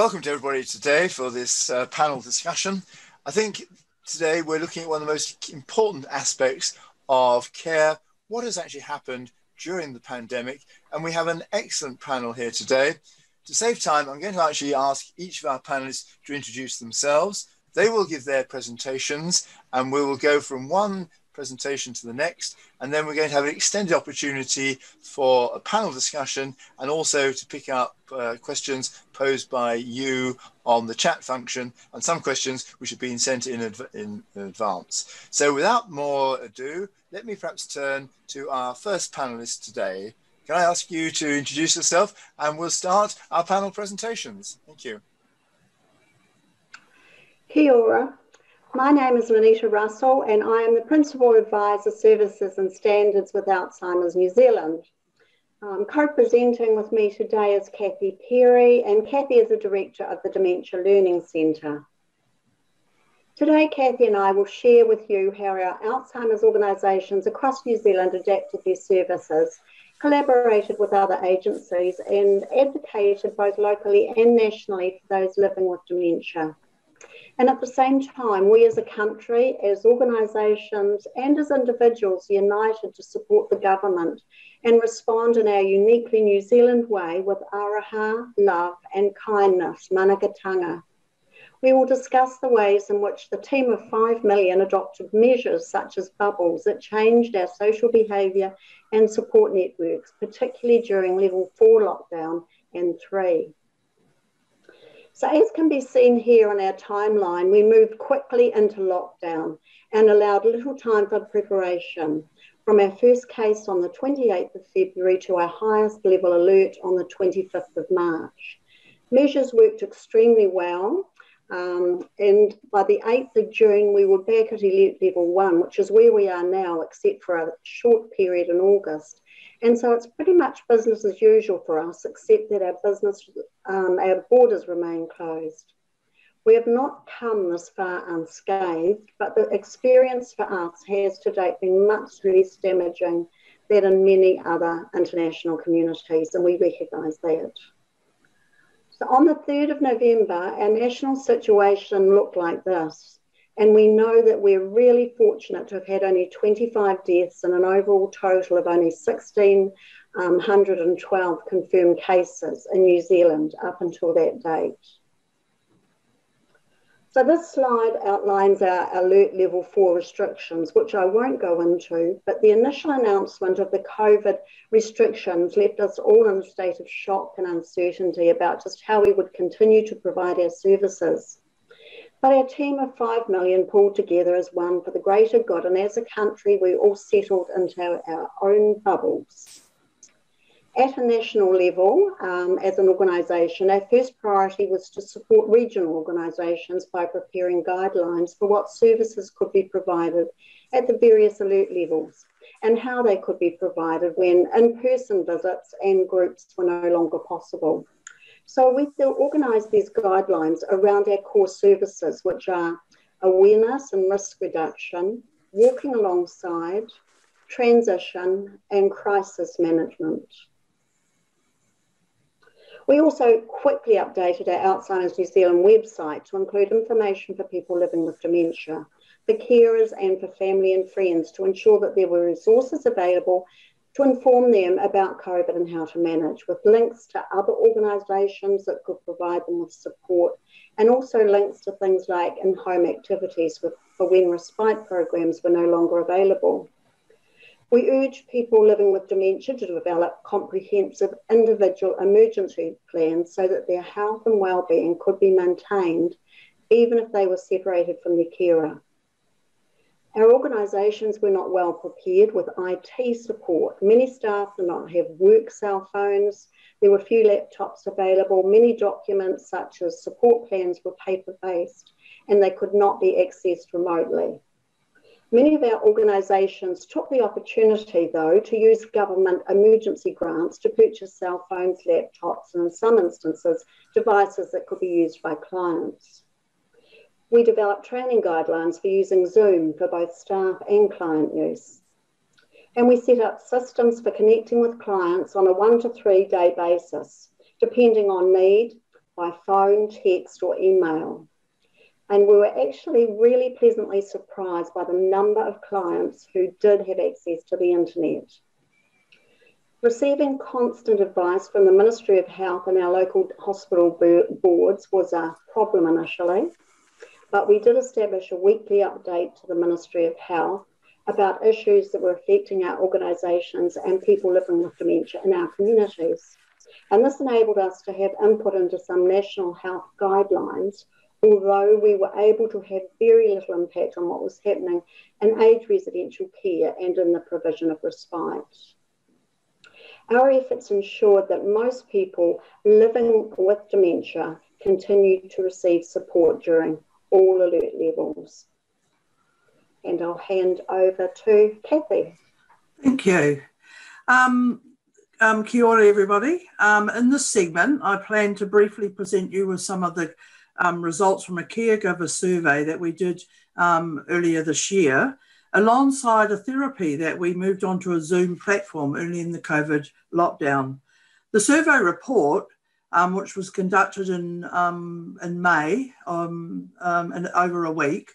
welcome to everybody today for this uh, panel discussion. I think today we're looking at one of the most important aspects of care, what has actually happened during the pandemic. And we have an excellent panel here today. To save time, I'm going to actually ask each of our panelists to introduce themselves. They will give their presentations and we will go from one presentation to the next. And then we're going to have an extended opportunity for a panel discussion and also to pick up uh, questions posed by you on the chat function and some questions which have been sent in, adv in advance. So without more ado, let me perhaps turn to our first panelist today. Can I ask you to introduce yourself and we'll start our panel presentations. Thank you. Kia ora. My name is Lyneta Russell and I am the Principal Advisor Services and Standards with Alzheimer's New Zealand. Um, co-presenting with me today is Kathy Peri and Kathy is the Director of the Dementia Learning Centre. Today, Kathy and I will share with you how our Alzheimer's organisations across New Zealand adapted their services, collaborated with other agencies and advocated both locally and nationally for those living with dementia. And at the same time, we as a country, as organisations, and as individuals united to support the government and respond in our uniquely New Zealand way with aroha, love, and kindness, manaakitanga. We will discuss the ways in which the team of 5 million adopted measures such as bubbles that changed our social behaviour and support networks, particularly during level 4 lockdown and 3. So, as can be seen here on our timeline, we moved quickly into lockdown and allowed little time for preparation from our first case on the 28th of February to our highest level alert on the 25th of March. Measures worked extremely well. Um, and by the 8th of June, we were back at alert level one, which is where we are now, except for a short period in August. And so it's pretty much business as usual for us, except that our business, um, our borders remain closed. We have not come this far unscathed, but the experience for us has to date been much less damaging than in many other international communities, and we recognise that. So on the 3rd of November, our national situation looked like this. And we know that we're really fortunate to have had only 25 deaths and an overall total of only 1,612 um, confirmed cases in New Zealand up until that date. So this slide outlines our alert level four restrictions, which I won't go into, but the initial announcement of the COVID restrictions left us all in a state of shock and uncertainty about just how we would continue to provide our services. But our team of 5 million pulled together as one for the greater good, and as a country, we all settled into our own bubbles. At a national level, um, as an organisation, our first priority was to support regional organisations by preparing guidelines for what services could be provided at the various alert levels and how they could be provided when in person visits and groups were no longer possible. So we still organise these guidelines around our core services, which are awareness and risk reduction, walking alongside, transition, and crisis management. We also quickly updated our Alzheimer's New Zealand website to include information for people living with dementia, for carers, and for family and friends to ensure that there were resources available to inform them about COVID and how to manage, with links to other organisations that could provide them with support, and also links to things like in home activities with, for when respite programs were no longer available. We urge people living with dementia to develop comprehensive individual emergency plans so that their health and well-being could be maintained even if they were separated from their carer. Our organisations were not well prepared with IT support. Many staff did not have work cell phones. There were few laptops available. Many documents, such as support plans, were paper based and they could not be accessed remotely. Many of our organisations took the opportunity, though, to use government emergency grants to purchase cell phones, laptops, and in some instances, devices that could be used by clients we developed training guidelines for using Zoom for both staff and client use. And we set up systems for connecting with clients on a one to three day basis, depending on need, by phone, text, or email. And we were actually really pleasantly surprised by the number of clients who did have access to the internet. Receiving constant advice from the Ministry of Health and our local hospital boards was a problem initially, but we did establish a weekly update to the Ministry of Health about issues that were affecting our organisations and people living with dementia in our communities. And this enabled us to have input into some national health guidelines, although we were able to have very little impact on what was happening in aged residential care and in the provision of respite. Our efforts ensured that most people living with dementia continued to receive support during all alert levels. And I'll hand over to Kathy. Thank you. Um, um, kia ora, everybody. Um, in this segment, I plan to briefly present you with some of the um, results from a caregiver survey that we did um, earlier this year, alongside a therapy that we moved onto a Zoom platform early in the COVID lockdown. The survey report, um, which was conducted in, um, in May um, and over a week,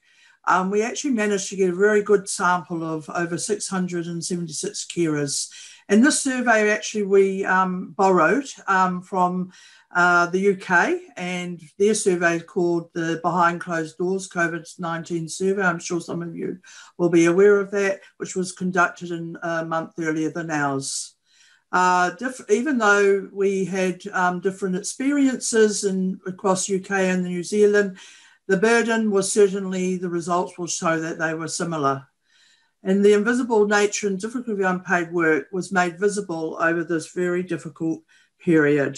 we actually managed to get a very good sample of over 676 carers and this survey actually we um, borrowed um, from uh, the UK, and their survey is called the Behind Closed Doors COVID 19 survey. I'm sure some of you will be aware of that, which was conducted in a month earlier than ours. Uh, diff- even though we had um, different experiences in, across UK and New Zealand, the burden was certainly the results will show that they were similar. And the invisible nature and difficulty of unpaid work was made visible over this very difficult period.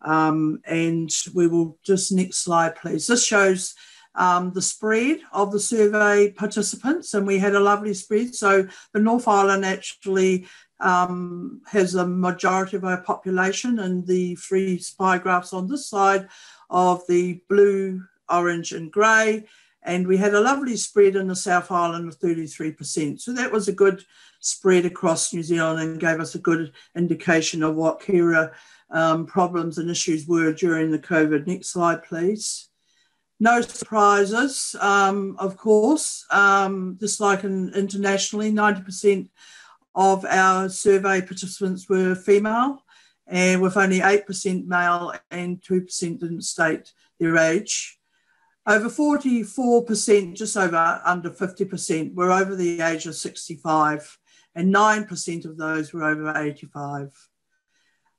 Um, and we will just next slide, please. This shows um, the spread of the survey participants, and we had a lovely spread. So the North Island actually um, has a majority of our population, and the three pie graphs on this side of the blue, orange, and grey and we had a lovely spread in the South Island of 33%. So that was a good spread across New Zealand and gave us a good indication of what carer um, problems and issues were during the COVID. Next slide, please. No surprises, um, of course, um, just like in, internationally, 90% of our survey participants were female, and with only 8% male and 2% didn't state their age. Over 44%, just over under 50%, were over the age of 65, and 9% of those were over 85.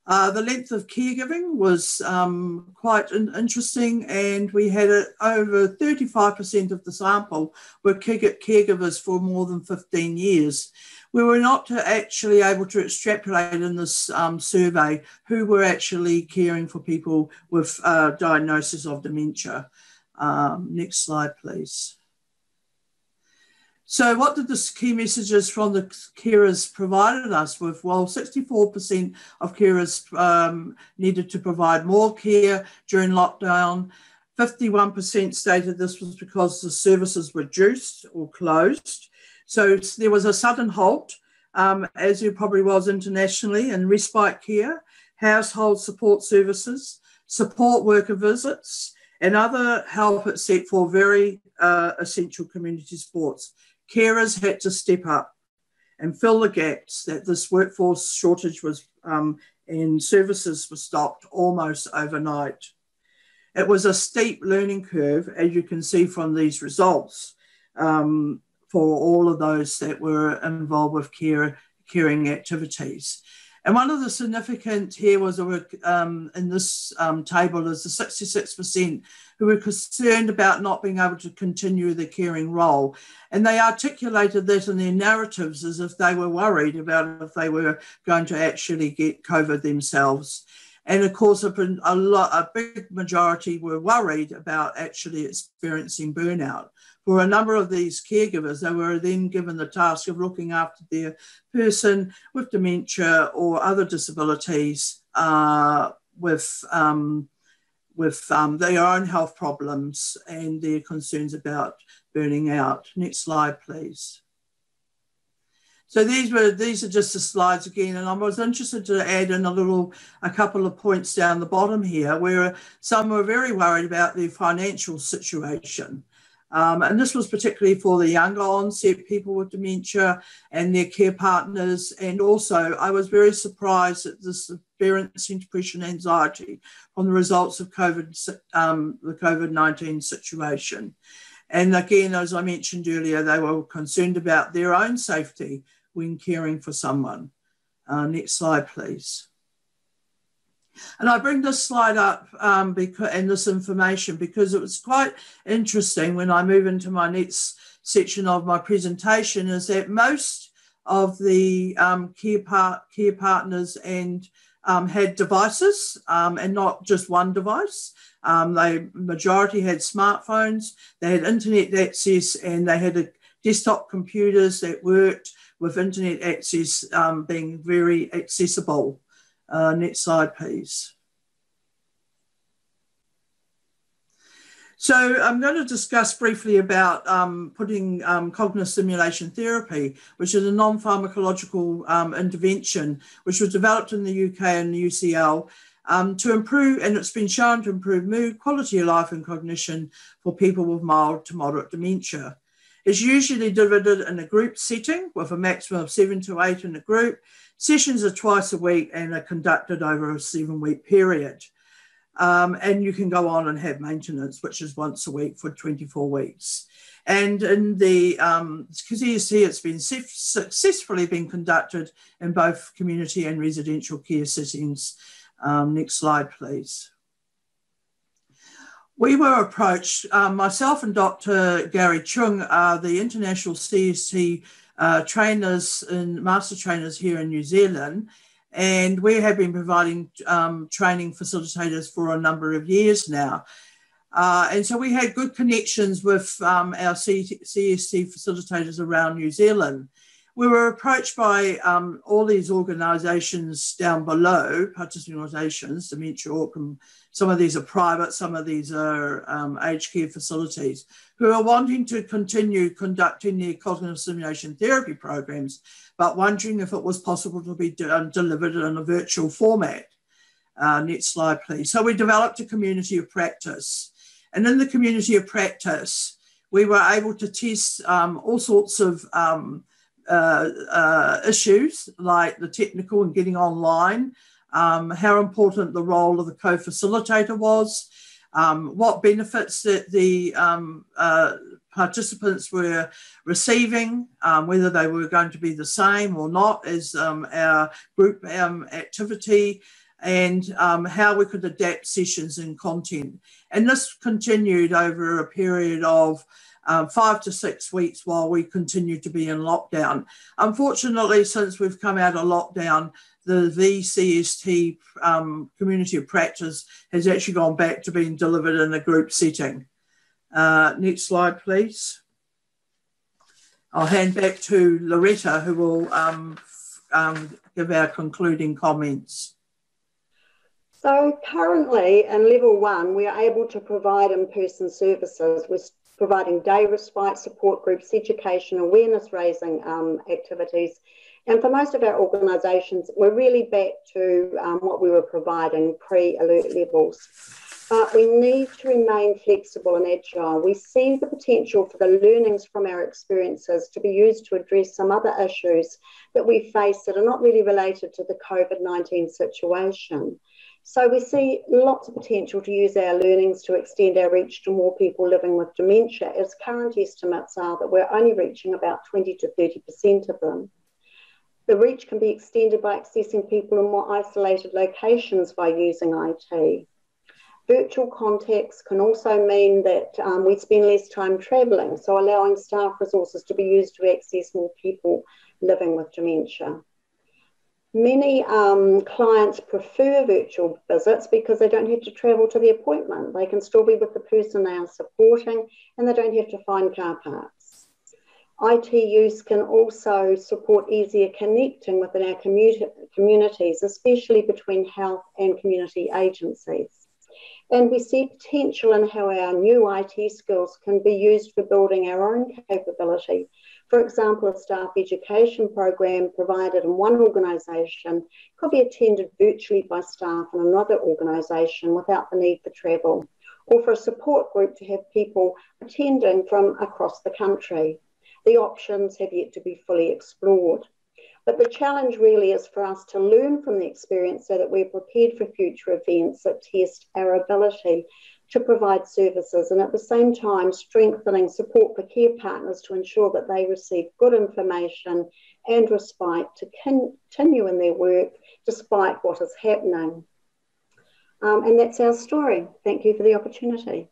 Uh, the length of caregiving was um, quite in- interesting, and we had a, over 35% of the sample were caregivers for more than 15 years. We were not actually able to extrapolate in this um, survey who were actually caring for people with uh, diagnosis of dementia. Um, next slide, please. So, what did the key messages from the carers provided us with? Well, 64% of carers um, needed to provide more care during lockdown. 51% stated this was because the services were reduced or closed. So, there was a sudden halt, um, as there probably was internationally, in respite care, household support services, support worker visits, and other help except for very uh, essential community sports. Carers had to step up and fill the gaps that this workforce shortage was um, and services were stopped almost overnight. It was a steep learning curve, as you can see from these results, um, for all of those that were involved with care, caring activities. And one of the significant here was um, in this um, table is the 66% who were concerned about not being able to continue the caring role. And they articulated that in their narratives as if they were worried about if they were going to actually get COVID themselves. And of course, a, lot, a big majority were worried about actually experiencing burnout for a number of these caregivers, they were then given the task of looking after their person with dementia or other disabilities uh, with, um, with um, their own health problems and their concerns about burning out. Next slide, please. So these were these are just the slides again, and I was interested to add in a little a couple of points down the bottom here, where some were very worried about their financial situation. Um, and this was particularly for the younger onset people with dementia and their care partners. And also, I was very surprised at this experiencing depression and anxiety from the results of COVID, um, the COVID 19 situation. And again, as I mentioned earlier, they were concerned about their own safety when caring for someone. Uh, next slide, please. And I bring this slide up um, because, and this information because it was quite interesting when I move into my next section of my presentation is that most of the um, care, part, care partners and um, had devices um, and not just one device. Um, they majority had smartphones, they had internet access, and they had a desktop computers that worked with internet access um, being very accessible. Uh, next slide, please. So I'm going to discuss briefly about um, putting um, cognitive stimulation therapy, which is a non-pharmacological um, intervention, which was developed in the UK and the UCL um, to improve, and it's been shown to improve mood, quality of life and cognition for people with mild to moderate dementia. It's usually delivered in a group setting with a maximum of seven to eight in a group. Sessions are twice a week and are conducted over a seven week period. Um, and you can go on and have maintenance, which is once a week for 24 weeks. And in the um, CST, it's been successfully been conducted in both community and residential care settings. Um, next slide, please. We were approached, um, myself and Dr. Gary Cheung are the international CST uh, trainers and master trainers here in New Zealand. And we have been providing um, training facilitators for a number of years now. Uh, and so we had good connections with um, our C- CST facilitators around New Zealand. We were approached by um, all these organisations down below, participating organisations, Dementia Auckland, some of these are private, some of these are um, aged care facilities, who are wanting to continue conducting their cognitive stimulation therapy programs, but wondering if it was possible to be de- delivered in a virtual format. Uh, next slide, please. So we developed a community of practice. And in the community of practice, we were able to test um, all sorts of um, uh, uh, issues like the technical and getting online, um, how important the role of the co facilitator was, um, what benefits that the um, uh, participants were receiving, um, whether they were going to be the same or not as um, our group um, activity, and how we could adapt sessions and content. And this continued over a period of um, five to six weeks while we continue to be in lockdown. Unfortunately, since we've come out of lockdown, the VCST um, community of practice has actually gone back to being delivered in a group setting. Uh, next slide, please. I'll hand back to Lyneta, who will um, um, give our concluding comments. So currently in level one, we are able to provide in-person services. We're providing day respite support groups, education, awareness raising um, activities. And for most of our organisations, we're really back to um, what we were providing pre alert levels. But we need to remain flexible and agile. We see the potential for the learnings from our experiences to be used to address some other issues that we face that are not really related to the COVID 19 situation. So we see lots of potential to use our learnings to extend our reach to more people living with dementia, as current estimates are that we're only reaching about 20 to 30% of them. The reach can be extended by accessing people in more isolated locations by using IT. Virtual contacts can also mean that um, we spend less time travelling, so allowing staff resources to be used to access more people living with dementia. Many um, clients prefer virtual visits because they don't have to travel to the appointment. They can still be with the person they are supporting and they don't have to find car parks. IT use can also support easier connecting within our communities, especially between health and community agencies. And we see potential in how our new IT skills can be used for building our own capability For example, a staff education program provided in one organisation could be attended virtually by staff in another organisation without the need for travel, or for a support group to have people attending from across the country. The options have yet to be fully explored. But the challenge really is for us to learn from the experience so that we're prepared for future events that test our ability to provide services and at the same time strengthening support for care partners to ensure that they receive good information and respite to continue in their work despite what is happening. Um, and that's our story. Thank you for the opportunity.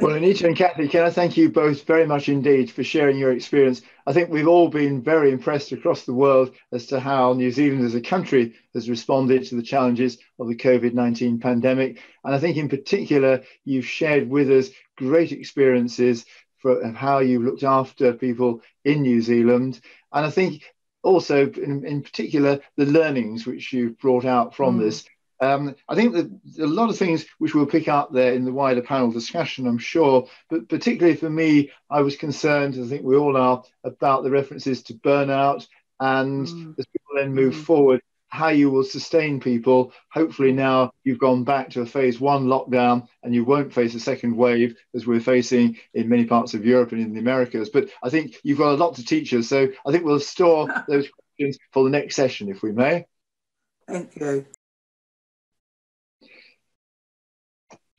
Well, Anita and Kathy, can I thank you both very much indeed for sharing your experience. I think we've all been very impressed across the world as to how New Zealand as a country has responded to the challenges of the COVID 19 pandemic. And I think, in particular, you've shared with us great experiences for how you've looked after people in New Zealand. And I think also, in, in particular, the learnings which you've brought out from mm. this um, I think that a lot of things which we'll pick up there in the wider panel discussion, I'm sure, but particularly for me, I was concerned, I think we all are, about the references to burnout and mm. as people then move mm. forward, how you will sustain people. Hopefully, now you've gone back to a phase one lockdown and you won't face a second wave as we're facing in many parts of Europe and in the Americas. But I think you've got a lot to teach us. So I think we'll store those questions for the next session, if we may. Thank you.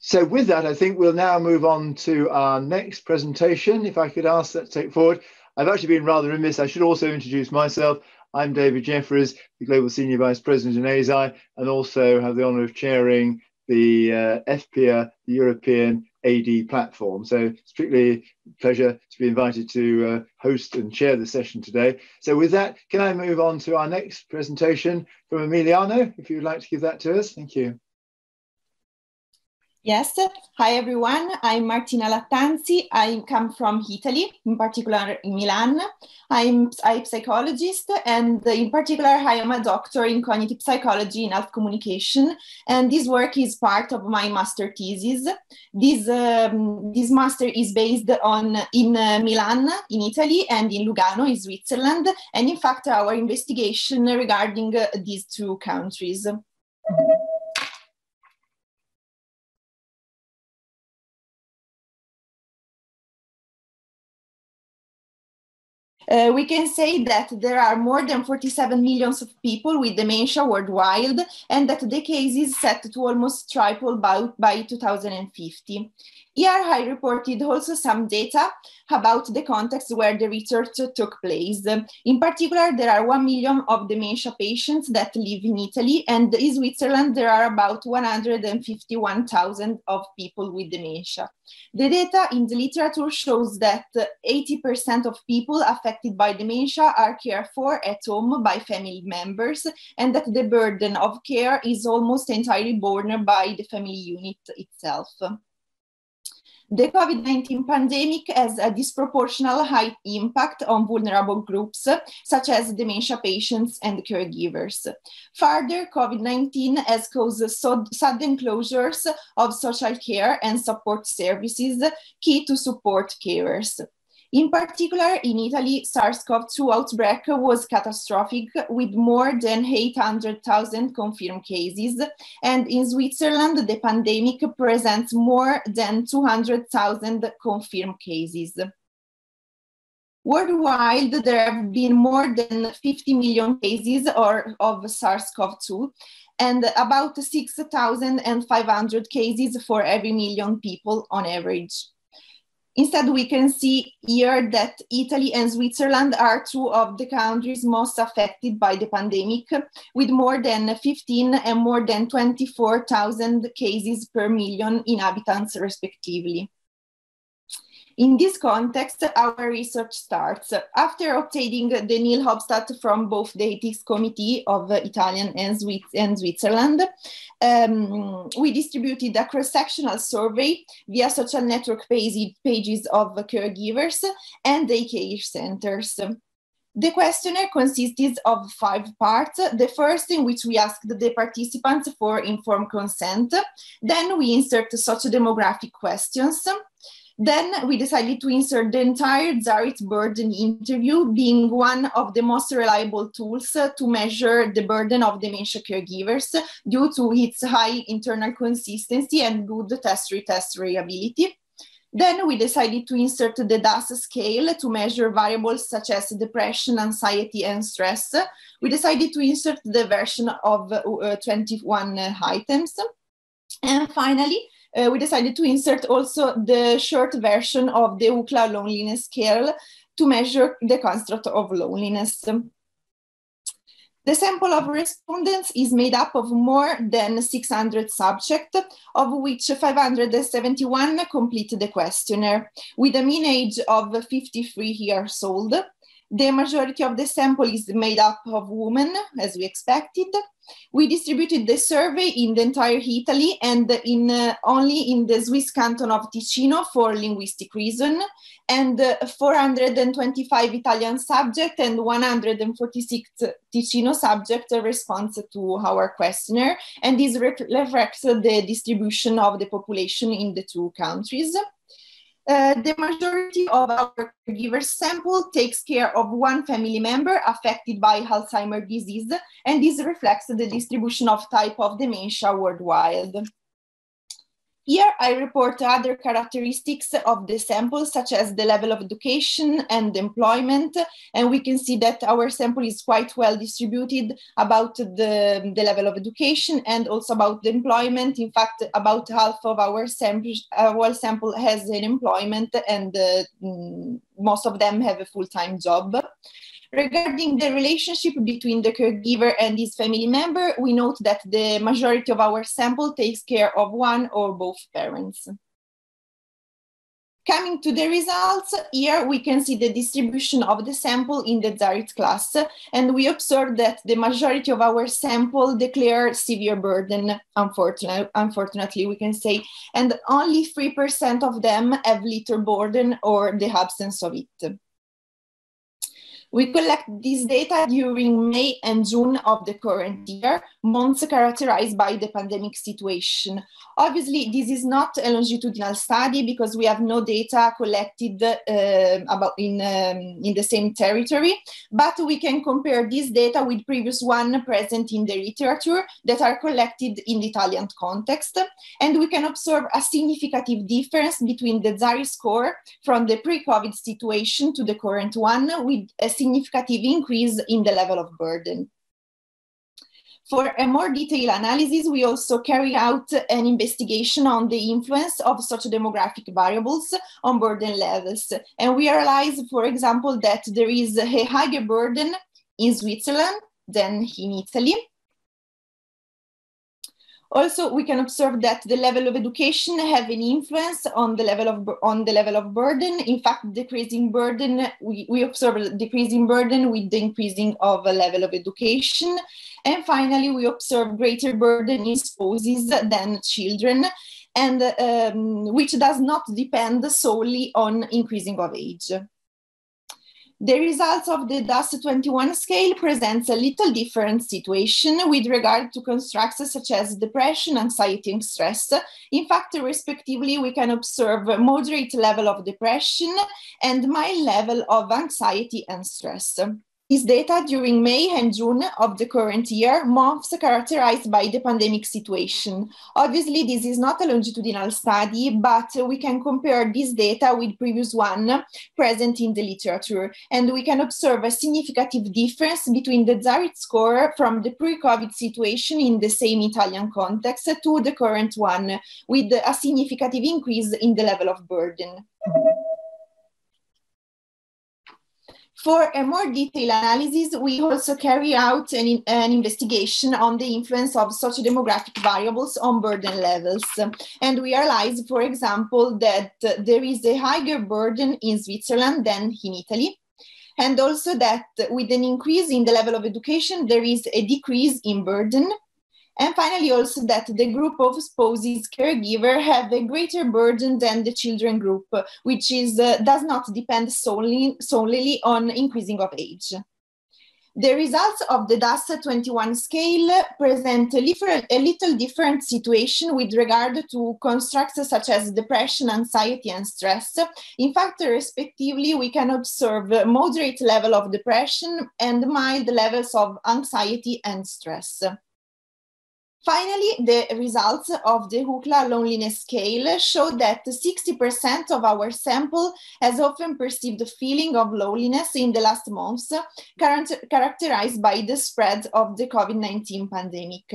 So with that, I think we'll now move on to our next presentation. If I could ask that to take forward. I've actually been rather remiss. I should also introduce myself. I'm David Jefferys, the Global Senior Vice President in Eisai, and also have the honour of chairing the uh, EFPIA, the European AD platform. So strictly pleasure to be invited to uh, host and chair the session today. So with that, can I move on to our next presentation from Emiliano, if you would like to give that to us? Thank you. Yes. Hi, everyone. I'm Martina Lattanzi. I come from Italy, in particular in Milan. I'm a psychologist, and in particular, I am a doctor in cognitive psychology and health communication. And this work is part of my master thesis. This, um, this master is based on in uh, Milan, in Italy, and in Lugano, in Switzerland. And in fact, our investigation regarding uh, these two countries. Uh, we can say that there are more than 47 millions of people with dementia worldwide, and that the case is set to almost triple by, by 2050. Here I reported also some data about the context where the research took place. In particular, there are 1 million of dementia patients that live in Italy, and in Switzerland, there are about 151,000 of people with dementia. The data in the literature shows that 80% of people affected by dementia are cared for at home by family members, and that the burden of care is almost entirely borne by the family unit itself. The COVID 19 pandemic has a disproportional high impact on vulnerable groups, such as dementia patients and caregivers. Further, COVID 19 has caused sudden closures of social care and support services, key to support carers. In particular, in Italy, SARS-CoV-2 outbreak was catastrophic with more than 800,000 confirmed cases. And in Switzerland, the pandemic presents more than 200,000 confirmed cases. Worldwide, there have been more than 50 million cases or, of SARS-CoV-2 and about 6,500 cases for every million people on average. Instead, we can see here that Italy and Switzerland are two of the countries most affected by the pandemic, with more than 15 and more than 24,000 cases per million inhabitants, respectively. In this context, our research starts. After obtaining the nihil obstat from both the ethics committee of Italian and, Swiss and Switzerland, um, we distributed a cross-sectional survey via social network page pages of caregivers and daycare centers. The questionnaire consisted of five parts. The first in which we asked the participants for informed consent. Then we insert socio-demographic questions. Then we decided to insert the entire Zarit burden interview, being one of the most reliable tools to measure the burden of dementia caregivers due to its high internal consistency and good test-retest reliability. Then we decided to insert the DASS scale to measure variables such as depression, anxiety, and stress. We decided to insert the version of uh, 21 items. And finally, uh, we decided to insert also the short version of the UCLA loneliness scale to measure the construct of loneliness. The sample of respondents is made up of more than 600 subjects, of which 571 complete the questionnaire, with a mean age of 53 years old. The majority of the sample is made up of women, as we expected. We distributed the survey in the entire Italy and in uh, only in the Swiss canton of Ticino for linguistic reason, and uh, 425 Italian subjects and 146 Ticino subjects response to our questionnaire, and this reflects the distribution of the population in the two countries. Uh, the majority of our caregiver sample takes care of one family member affected by Alzheimer's disease, and this reflects the distribution of type of dementia worldwide. Here I report other characteristics of the sample, such as the level of education and employment. And we can see that our sample is quite well distributed about the, the level of education and also about the employment. In fact, about half of our sample, our sample has an employment and uh, mm, most of them have a full-time job. Regarding the relationship between the caregiver and his family member, we note that the majority of our sample takes care of one or both parents. Coming to the results, here we can see the distribution of the sample in the Zarit class, and we observe that the majority of our sample declare severe burden, unfortunately, unfortunately we can say, and only 3% of them have little burden or the absence of it. We collect this data during May and June of the current year, months characterized by the pandemic situation. Obviously, this is not a longitudinal study because we have no data collected uh, about in, um, in the same territory, but we can compare this data with previous one present in the literature that are collected in the Italian context. And we can observe a significant difference between the Zarit score from the pre-COVID situation to the current one with a significant increase in the level of burden. For a more detailed analysis, we also carry out an investigation on the influence of socio-demographic variables on burden levels. And we realize, for example, that there is a higher burden in Switzerland than in Italy. Also, we can observe that the level of education have an influence on the level of on the level of burden. In fact, decreasing burden, we, we observe decreasing burden with the increasing of a level of education. And finally, we observe greater burden in spouses than children, and um, which does not depend solely on increasing of age. The results of the DASS21 scale presents a little different situation with regard to constructs such as depression, anxiety, and stress. In fact, respectively, we can observe a moderate level of depression and mild level of anxiety and stress is data during May and June of the current year, months characterized by the pandemic situation. Obviously, this is not a longitudinal study, but we can compare this data with previous one present in the literature, and we can observe a significant difference between the Zarit score from the pre-COVID situation in the same Italian context to the current one, with a significant increase in the level of burden. For a more detailed analysis, we also carry out an, an investigation on the influence of socio-demographic variables on burden levels. And we realize, for example, that there is a higher burden in Switzerland than in Italy. And also that with an increase in the level of education, there is a decrease in burden and finally, also that the group of spouses caregiver have a greater burden than the children group, which is uh, does not depend solely solely on increasing of age. The results of the DASS 21 scale present a a little different situation with regard to constructs such as depression, anxiety, and stress. In fact, respectively, we can observe moderate level of depression and mild levels of anxiety and stress. Finally, the results of the UCLA loneliness scale show that 60% of our sample has often perceived a feeling of loneliness in the last months, characterized by the spread of the COVID-19 pandemic.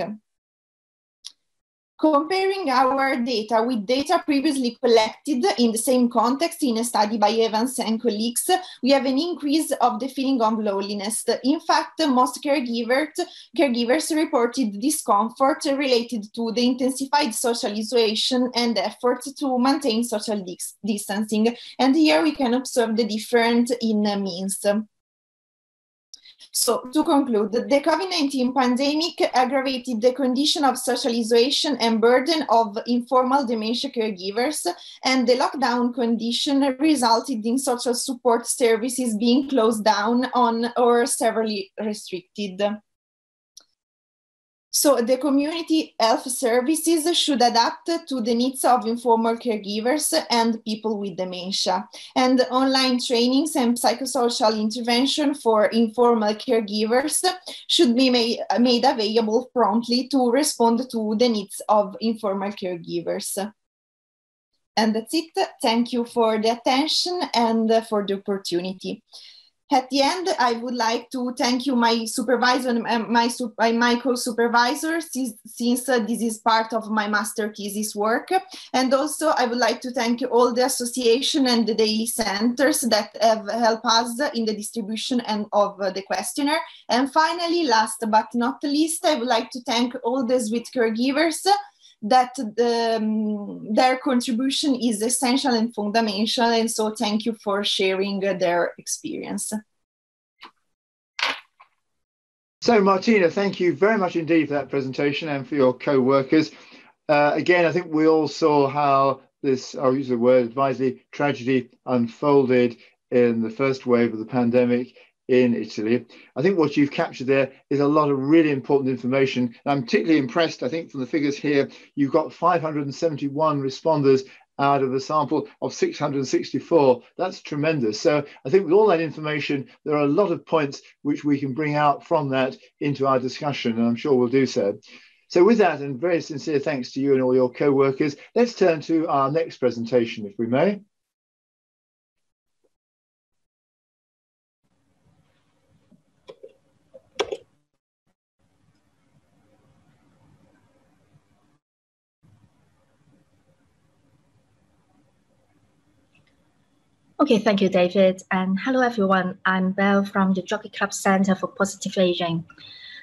Comparing our data with data previously collected in the same context in a study by Evans and colleagues, we have an increase of the feeling of loneliness. In fact, most caregivers, caregivers reported discomfort related to the intensified social isolation and efforts to maintain social dis distancing. And here we can observe the difference in means. So to conclude, the COVID-19 pandemic aggravated the condition of social isolation and burden of informal dementia caregivers, and the lockdown condition resulted in social support services being closed down on or severely restricted. So the community health services should adapt to the needs of informal caregivers and people with dementia. And online trainings and psychosocial intervention for informal caregivers should be made, made available promptly to respond to the needs of informal caregivers. And that's it. Thank you for the attention and for the opportunity. At the end, I would like to thank you, my supervisor, my, my co-supervisors, since uh, this is part of my master thesis work. And also, I would like to thank all the association and the daily centers that have helped us in the distribution and of uh, the questionnaire. And finally, last but not least, I would like to thank all the sweet caregivers that um, their contribution is essential and fundamental. And so thank you for sharing their experience. So Martina, thank you very much indeed for that presentation and for your co-workers. Uh, again, I think we all saw how this, I'll use the word advisedly, tragedy unfolded in the first wave of the pandemic in Italy. I think what you've captured there is a lot of really important information. And I'm particularly impressed, I think, from the figures here, you've got 571 responders out of a sample of 664. That's tremendous. So I think with all that information, there are a lot of points which we can bring out from that into our discussion, and I'm sure we'll do so. So with that, and very sincere thanks to you and all your co-workers, let's turn to our next presentation, if we may. Okay, thank you, David. And hello, everyone. I'm Bel from the Jockey Club Center for Positive Aging.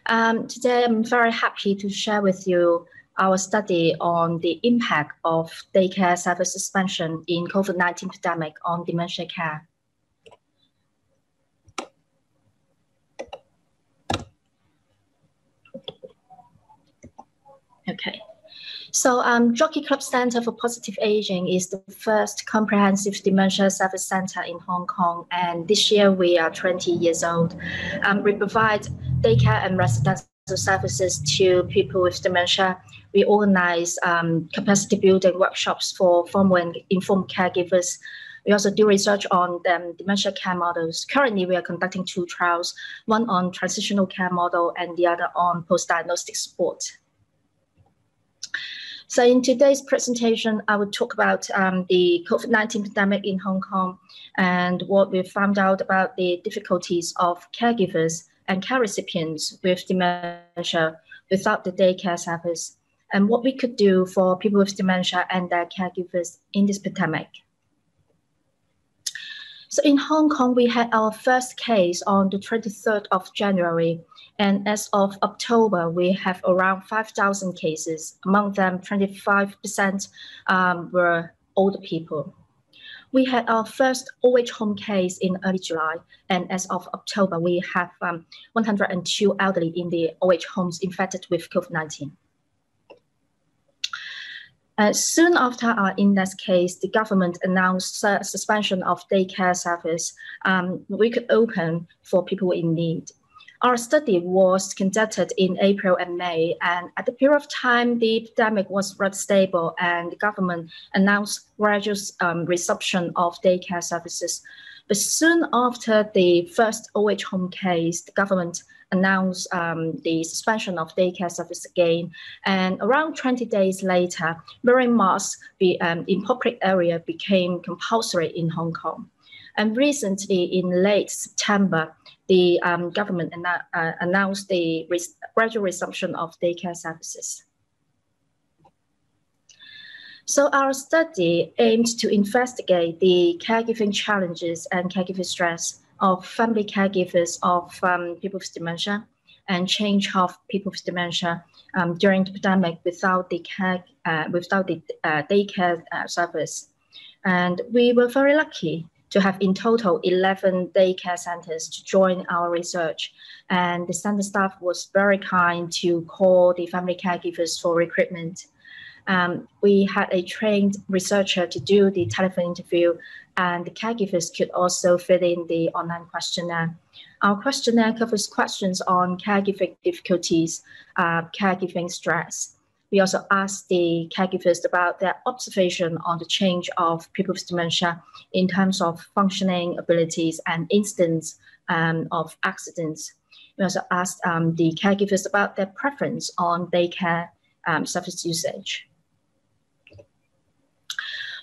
Um, today, I'm very happy to share with you our study on the impact of daycare service suspension in COVID-19 pandemic on dementia care. Okay. So um, Jockey Club Center for Positive Aging is the first comprehensive dementia service center in Hong Kong. And this year we are 20 years old. Um, we provide daycare and residential services to people with dementia. We organize um, capacity building workshops for formal and informed caregivers. We also do research on um, dementia care models. Currently, we are conducting two trials, one on transitional care model and the other on post-diagnostic support. So in today's presentation, I will talk about um, the COVID-19 pandemic in Hong Kong and what we found out about the difficulties of caregivers and care recipients with dementia without the daycare service, and what we could do for people with dementia and their caregivers in this pandemic. So in Hong Kong, we had our first case on the 23rd of January, and as of October, we have around 5,000 cases. Among them, 25% um, were older people. We had our first OH home case in early July, and as of October, we have um, 102 elderly in the OH homes infected with COVID 19. Uh, soon after our index case, the government announced suspension of daycare service. Um, we could open for people in need. Our study was conducted in April and May, and at the period of time, the epidemic was rather stable, and the government announced gradual um, resumption of daycare services. But soon after the first OH home case, the government announced um, the suspension of daycare service again. And around 20 days later, wearing masks be, um, in public area became compulsory in Hong Kong. And recently, in late September, the um, government uh, announced the res gradual resumption of daycare services. So our study aimed to investigate the caregiving challenges and caregiving stress of family caregivers of um, people with dementia and change of people with dementia um, during the pandemic without the care, uh, without the uh, daycare uh, service. And we were very lucky to have in total 11 daycare centers to join our research. And the center staff was very kind to call the family caregivers for recruitment. Um, we had a trained researcher to do the telephone interview, and the caregivers could also fill in the online questionnaire. Our questionnaire covers questions on caregiving difficulties, uh, caregiving stress, we also asked the caregivers about their observation on the change of people with dementia in terms of functioning abilities and incidents um, of accidents. We also asked um, the caregivers about their preference on daycare um, service usage.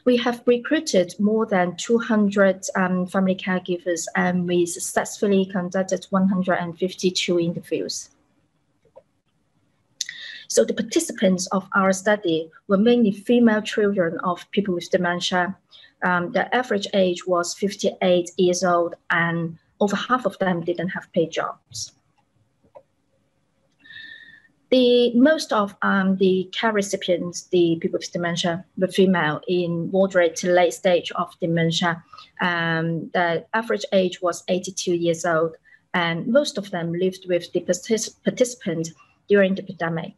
We have recruited more than 200 um, family caregivers and we successfully conducted 152 interviews. So the participants of our study were mainly female children of people with dementia. Um, the average age was 58 years old, and over half of them didn't have paid jobs. The most of um, the care recipients, the people with dementia, were female in moderate to late stage of dementia. Um, the average age was 82 years old, and most of them lived with the particip participant during the pandemic.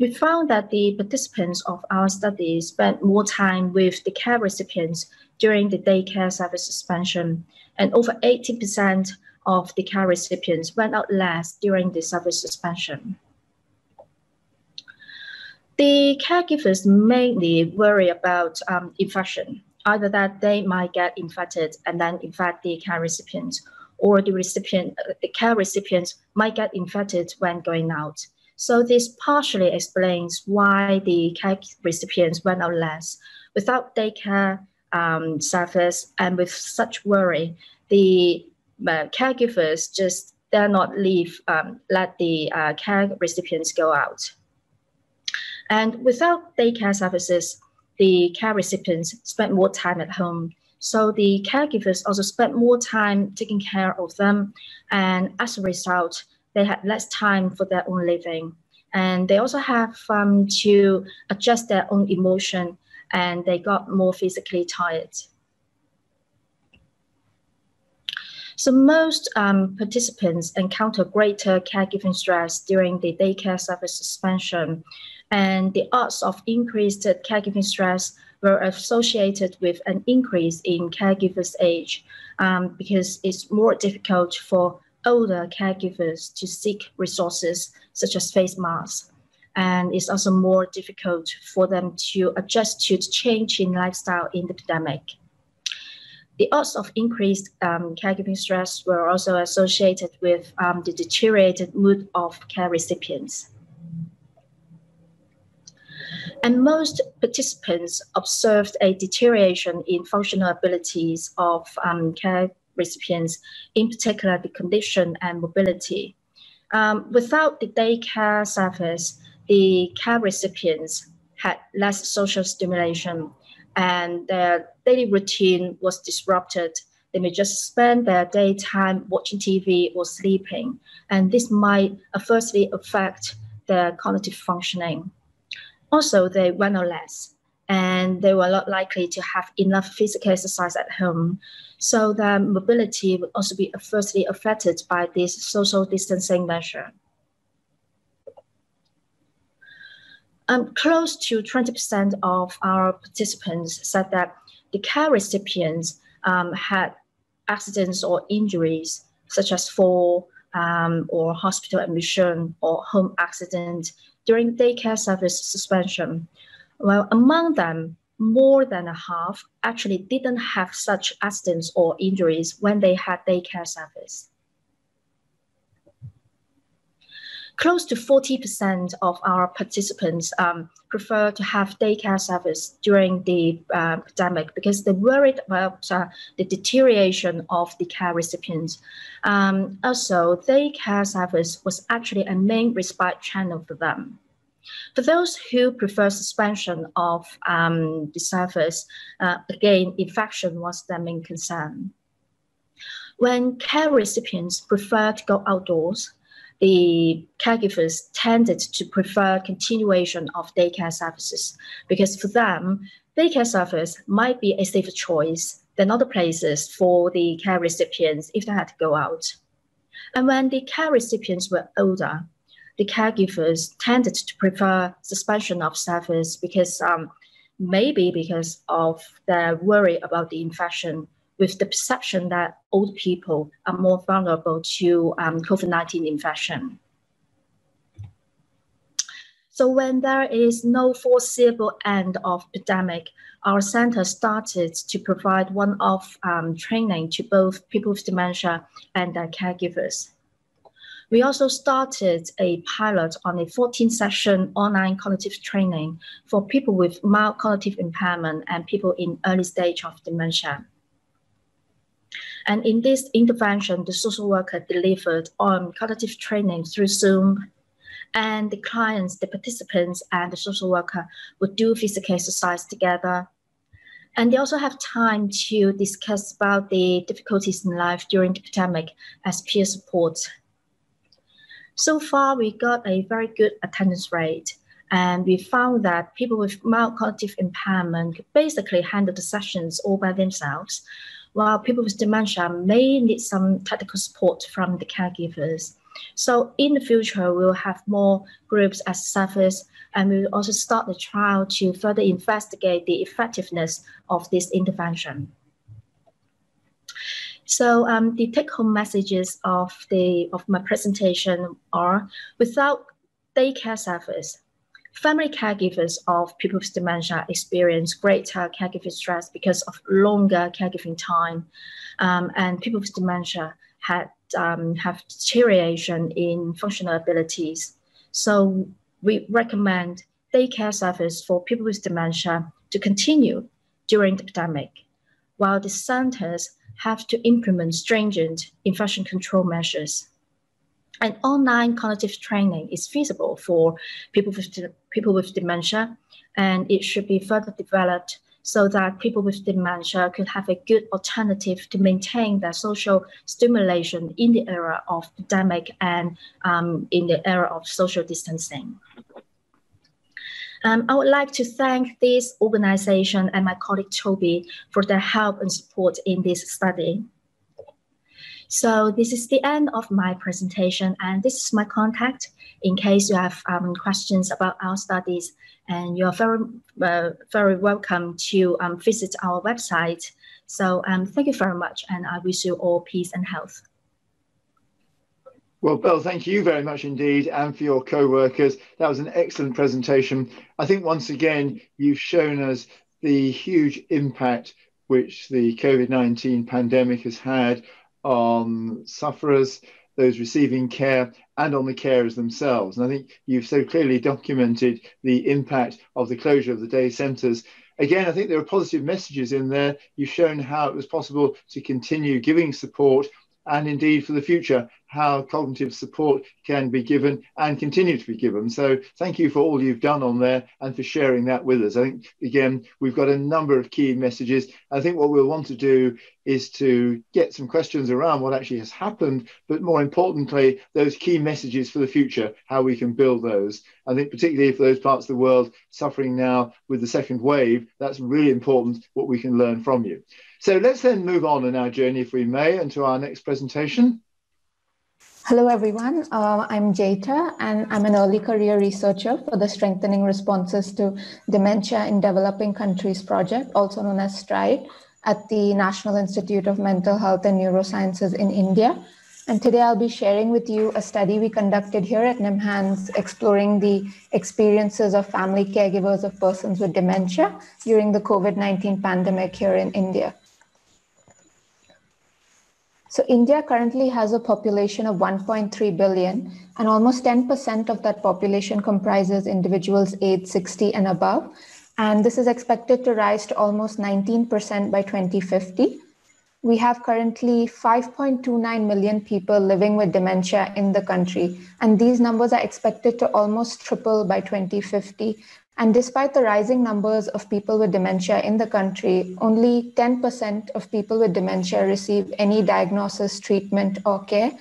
We found that the participants of our study spent more time with the care recipients during the daycare service suspension, and over 80% of the care recipients went out less during the service suspension. The caregivers mainly worry about um, infection, either that they might get infected and then infect the care recipients, or the recipient, uh, the care recipients might get infected when going out. So this partially explains why the care recipients went out less. Without daycare um, service and with such worry, the uh, caregivers just dare not leave, um, let the uh, care recipients go out. And without daycare services, the care recipients spend more time at home. So the caregivers also spend more time taking care of them. And as a result, they had less time for their own living. And they also have um, to adjust their own emotion and they got more physically tired. So most um, participants encounter greater caregiving stress during the daycare service suspension, and the odds of increased caregiving stress were associated with an increase in caregivers' age um, because it's more difficult for older caregivers to seek resources such as face masks. And it's also more difficult for them to adjust to the change in lifestyle in the pandemic. The odds of increased um, caregiving stress were also associated with um, the deteriorated mood of care recipients. And most participants observed a deterioration in functional abilities of um, care recipients, in particular the condition and mobility. Um, without the daycare service, the care recipients had less social stimulation and their daily routine was disrupted. They may just spend their daytime watching TV or sleeping, and this might adversely affect their cognitive functioning. Also, they went out less, and they were not likely to have enough physical exercise at home, so their mobility would also be adversely affected by this social distancing measure. Um, close to 20% of our participants said that the care recipients um, had accidents or injuries such as fall um, or hospital admission or home accident during daycare service suspension. Well, among them, more than a half actually didn't have such accidents or injuries when they had daycare service. Close to 40% of our participants um, prefer to have daycare service during the uh, pandemic because they worried about uh, the deterioration of the care recipients. Um, also, daycare service was actually a main respite channel for them. For those who prefer suspension of um, the service, uh, again, infection was their main concern. When care recipients prefer to go outdoors, the caregivers tended to prefer continuation of daycare services because for them, daycare service might be a safer choice than other places for the care recipients if they had to go out. And when the care recipients were older, the caregivers tended to prefer suspension of service because um, maybe because of their worry about the infection with the perception that old people are more vulnerable to um, COVID-19 infection. So when there is no foreseeable end of epidemic, our center started to provide one-off um, training to both people with dementia and their caregivers. We also started a pilot on a 14 session online cognitive training for people with mild cognitive impairment and people in early stage of dementia. And in this intervention, the social worker delivered on cognitive training through Zoom. And the clients, the participants, and the social worker would do physical exercise together. And they also have time to discuss about the difficulties in life during the pandemic as peer support. So far, we got a very good attendance rate. And we found that people with mild cognitive impairment could basically handle the sessions all by themselves while people with dementia may need some technical support from the caregivers. So in the future, we'll have more groups as service, and we'll also start the trial to further investigate the effectiveness of this intervention. So um, the take-home messages of the of my presentation are: without daycare service, Family caregivers of people with dementia experience greater caregiving stress because of longer caregiving time, um, and people with dementia had um, have deterioration in functional abilities. So we recommend daycare service for people with dementia to continue during the pandemic, while the centers have to implement stringent infection control measures. And online cognitive training is feasible for people with, people with dementia, and it should be further developed so that people with dementia could have a good alternative to maintain their social stimulation in the era of pandemic and um, in the era of social distancing. Um, I would like to thank this organization and my colleague Toby for their help and support in this study. So this is the end of my presentation, and this is my contact in case you have um, questions about our studies. And you are very, uh, very welcome to um, visit our website. So um, thank you very much, and I wish you all peace and health. Well, Bel, thank you very much indeed, and for your co-workers. That was an excellent presentation. I think once again, you've shown us the huge impact which the COVID-19 pandemic has had on sufferers, those receiving care, and on the carers themselves. And I think you've so clearly documented the impact of the closure of the day centres. Again, I think there are positive messages in there. You've shown how it was possible to continue giving support and indeed for the future how cognitive support can be given and continue to be given. So thank you for all you've done on there and for sharing that with us. I think, again, we've got a number of key messages. I think what we'll want to do is to get some questions around what actually has happened, but more importantly, those key messages for the future, how we can build those. I think particularly for those parts of the world suffering now with the second wave, that's really important what we can learn from you. So let's then move on in our journey, if we may, into our next presentation. Hello, everyone. Uh, I'm Jayeeta, and I'm an early career researcher for the Strengthening Responses to Dementia in Developing Countries project, also known as STRIDE, at the National Institute of Mental Health and Neurosciences in India. And today I'll be sharing with you a study we conducted here at NIMHANS exploring the experiences of family caregivers of persons with dementia during the COVID-19 pandemic here in India. So India currently has a population of 1.3 billion and almost 10% of that population comprises individuals aged 60 and above. And this is expected to rise to almost 19% by 2050 we have currently 5.29 million people living with dementia in the country, and these numbers are expected to almost triple by 2050. And despite the rising numbers of people with dementia in the country, only 10% of people with dementia receive any diagnosis, treatment, or care.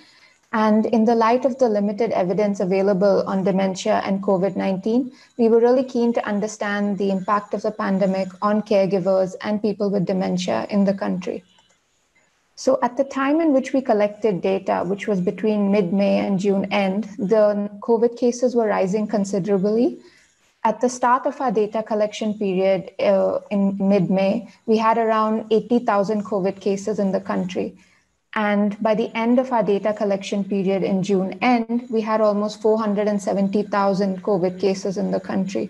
And in the light of the limited evidence available on dementia and COVID 19, we were really keen to understand the impact of the pandemic on caregivers and people with dementia in the country. So at the time in which we collected data, which was between mid-May and June end, the COVID cases were rising considerably. At the start of our data collection period uh, in mid-May, we had around 80,000 COVID cases in the country. And by the end of our data collection period in June end, we had almost 470,000 COVID cases in the country.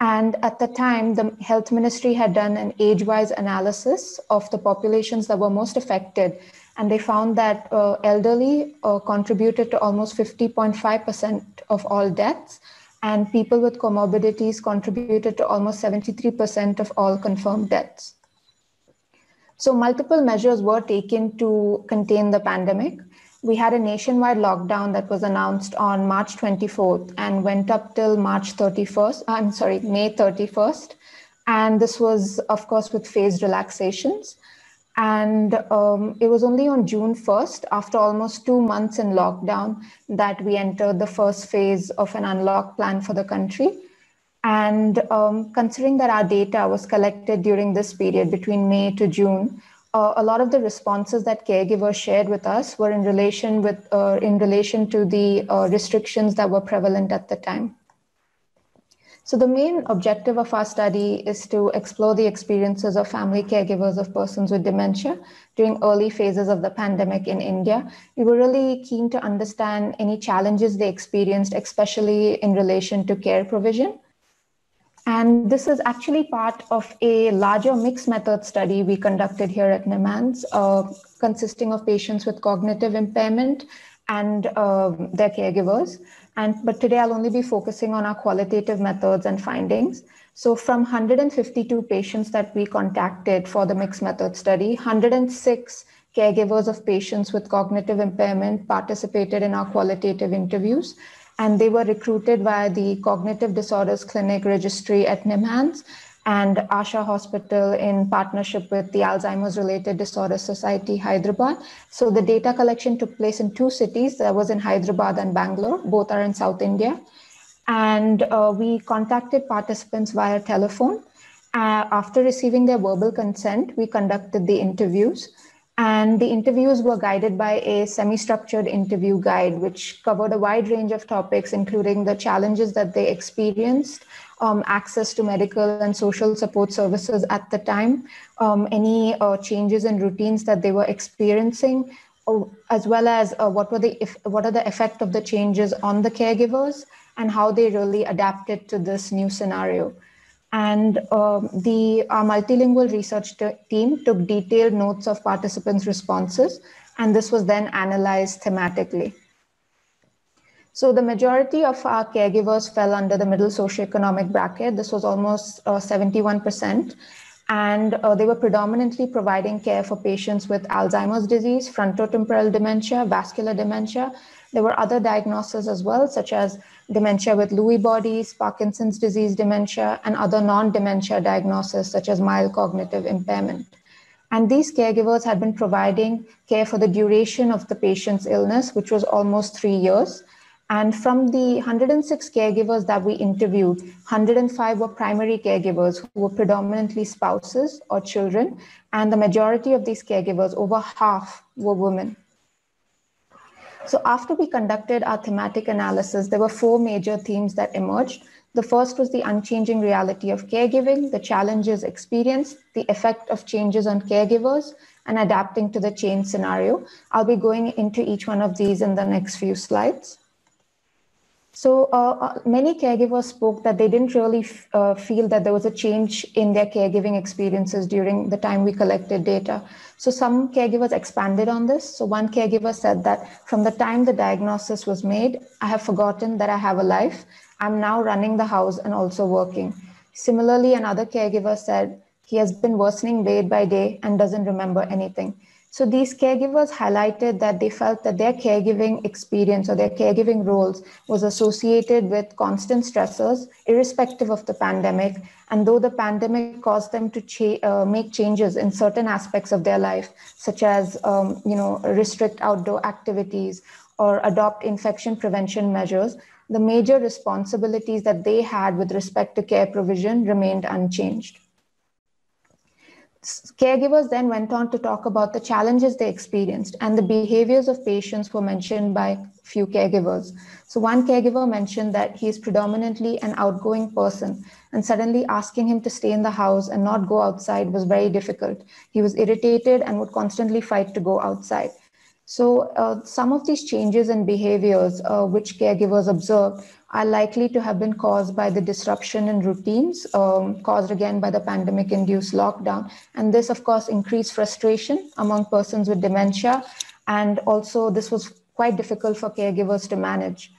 And at the time, the health ministry had done an age wise analysis of the populations that were most affected. And they found that uh, elderly uh, contributed to almost 50.5% of all deaths, and people with comorbidities contributed to almost 73% of all confirmed deaths. So, multiple measures were taken to contain the pandemic we had a nationwide lockdown that was announced on March 24th and went up till March 31st. I'm sorry, May 31st. And this was, of course, with phased relaxations. And um, it was only on June 1st, after almost two months in lockdown, that we entered the first phase of an unlock plan for the country. And um, considering that our data was collected during this period between May to June, uh, a lot of the responses that caregivers shared with us were in relation with uh, in relation to the uh, restrictions that were prevalent at the time. So the main objective of our study is to explore the experiences of family caregivers of persons with dementia during early phases of the pandemic in India. We were really keen to understand any challenges they experienced, especially in relation to care provision and this is actually part of a larger mixed method study we conducted here at NIMHANS, uh, consisting of patients with cognitive impairment and uh, their caregivers. And but today I'll only be focusing on our qualitative methods and findings. So from 152 patients that we contacted for the mixed method study, 106 caregivers of patients with cognitive impairment participated in our qualitative interviews and they were recruited via the Cognitive Disorders Clinic Registry at NIMHANS and Asha Hospital in partnership with the Alzheimer's Related Disorders Society, Hyderabad. So the data collection took place in two cities. That was in Hyderabad and Bangalore. Both are in South India. And uh, we contacted participants via telephone. Uh, after receiving their verbal consent, we conducted the interviews. And the interviews were guided by a semi structured interview guide, which covered a wide range of topics, including the challenges that they experienced, um, access to medical and social support services at the time, um, any uh, changes in routines that they were experiencing, oh, as well as uh, what were the if, what are the effect of the changes on the caregivers and how they really adapted to this new scenario. And um, the our multilingual research team took detailed notes of participants' responses, and this was then analyzed thematically. So the majority of our caregivers fell under the middle socioeconomic bracket. This was almost uh, 71%. And uh, they were predominantly providing care for patients with Alzheimer's disease, frontotemporal dementia, vascular dementia. There were other diagnoses as well, such as dementia with Lewy bodies, Parkinson's disease dementia, and other non dementia diagnoses such as mild cognitive impairment. And these caregivers had been providing care for the duration of the patient's illness, which was almost three years. And from the 106 caregivers that we interviewed, 105 were primary caregivers who were predominantly spouses or children. And the majority of these caregivers, over half, were women. So after we conducted our thematic analysis, there were four major themes that emerged. The first was the unchanging reality of caregiving, the challenges experienced, the effect of changes on caregivers, and adapting to the change scenario. I'll be going into each one of these in the next few slides. So uh, uh many caregivers spoke that they didn't really uh, feel that there was a change in their caregiving experiences during the time we collected data. So some caregivers expanded on this. So one caregiver said that from the time the diagnosis was made, I have forgotten that I have a life. I'm now running the house and also working. Similarly, another caregiver said he has been worsening day by day and doesn't remember anything. So these caregivers highlighted that they felt that their caregiving experience or their caregiving roles was associated with constant stressors, irrespective of the pandemic. And though the pandemic caused them to cha- uh, make changes in certain aspects of their life, such as um, you know restrict outdoor activities or adopt infection prevention measures, the major responsibilities that they had with respect to care provision remained unchanged. Caregivers then went on to talk about the challenges they experienced and the behaviors of patients were mentioned by few caregivers. So one caregiver mentioned that he is predominantly an outgoing person and suddenly asking him to stay in the house and not go outside was very difficult. He was irritated and would constantly fight to go outside. So uh, some of these changes in behaviors uh, which caregivers observed are likely to have been caused by the disruption in routines um, caused again by the pandemic induced lockdown. And this, of course, increased frustration among persons with dementia. And also, this was quite difficult for caregivers to manage.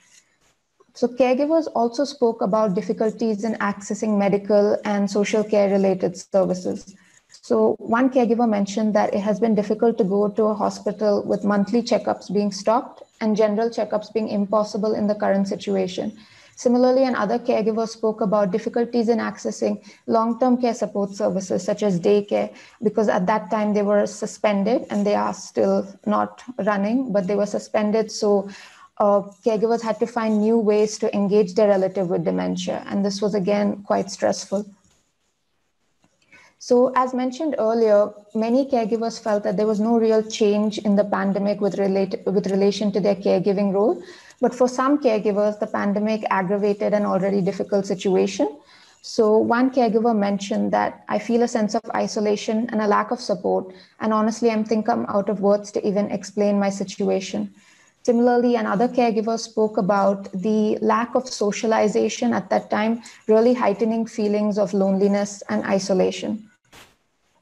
So, caregivers also spoke about difficulties in accessing medical and social care related services. So, one caregiver mentioned that it has been difficult to go to a hospital with monthly checkups being stopped and general checkups being impossible in the current situation. Similarly, another caregiver spoke about difficulties in accessing long term care support services such as daycare, because at that time they were suspended and they are still not running, but they were suspended. So uh, caregivers had to find new ways to engage their relative with dementia. And this was again quite stressful. So, as mentioned earlier, many caregivers felt that there was no real change in the pandemic with, relate, with relation to their caregiving role. But for some caregivers, the pandemic aggravated an already difficult situation. So, one caregiver mentioned that I feel a sense of isolation and a lack of support. And honestly, I'm think I'm out of words to even explain my situation. Similarly, another caregiver spoke about the lack of socialization at that time, really heightening feelings of loneliness and isolation.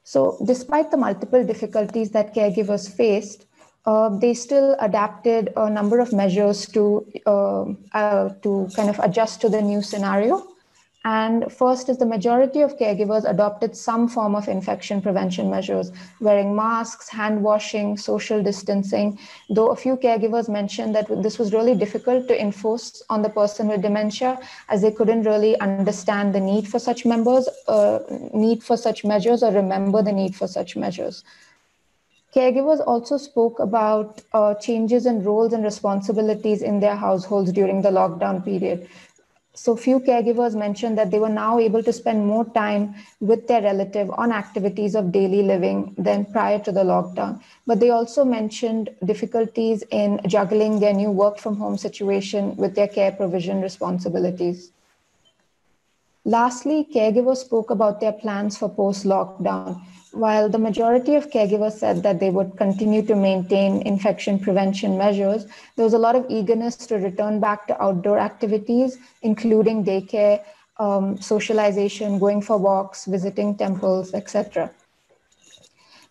So, despite the multiple difficulties that caregivers faced, uh, they still adapted a number of measures to uh, uh, to kind of adjust to the new scenario. And first is the majority of caregivers adopted some form of infection prevention measures, wearing masks, hand washing, social distancing. Though a few caregivers mentioned that this was really difficult to enforce on the person with dementia, as they couldn't really understand the need for such members, uh, need for such measures, or remember the need for such measures. Caregivers also spoke about uh, changes in roles and responsibilities in their households during the lockdown period. So few caregivers mentioned that they were now able to spend more time with their relative on activities of daily living than prior to the lockdown. But they also mentioned difficulties in juggling their new work from home situation with their care provision responsibilities. Lastly, caregivers spoke about their plans for post lockdown. While the majority of caregivers said that they would continue to maintain infection prevention measures, there was a lot of eagerness to return back to outdoor activities, including daycare, um, socialization, going for walks, visiting temples, etc.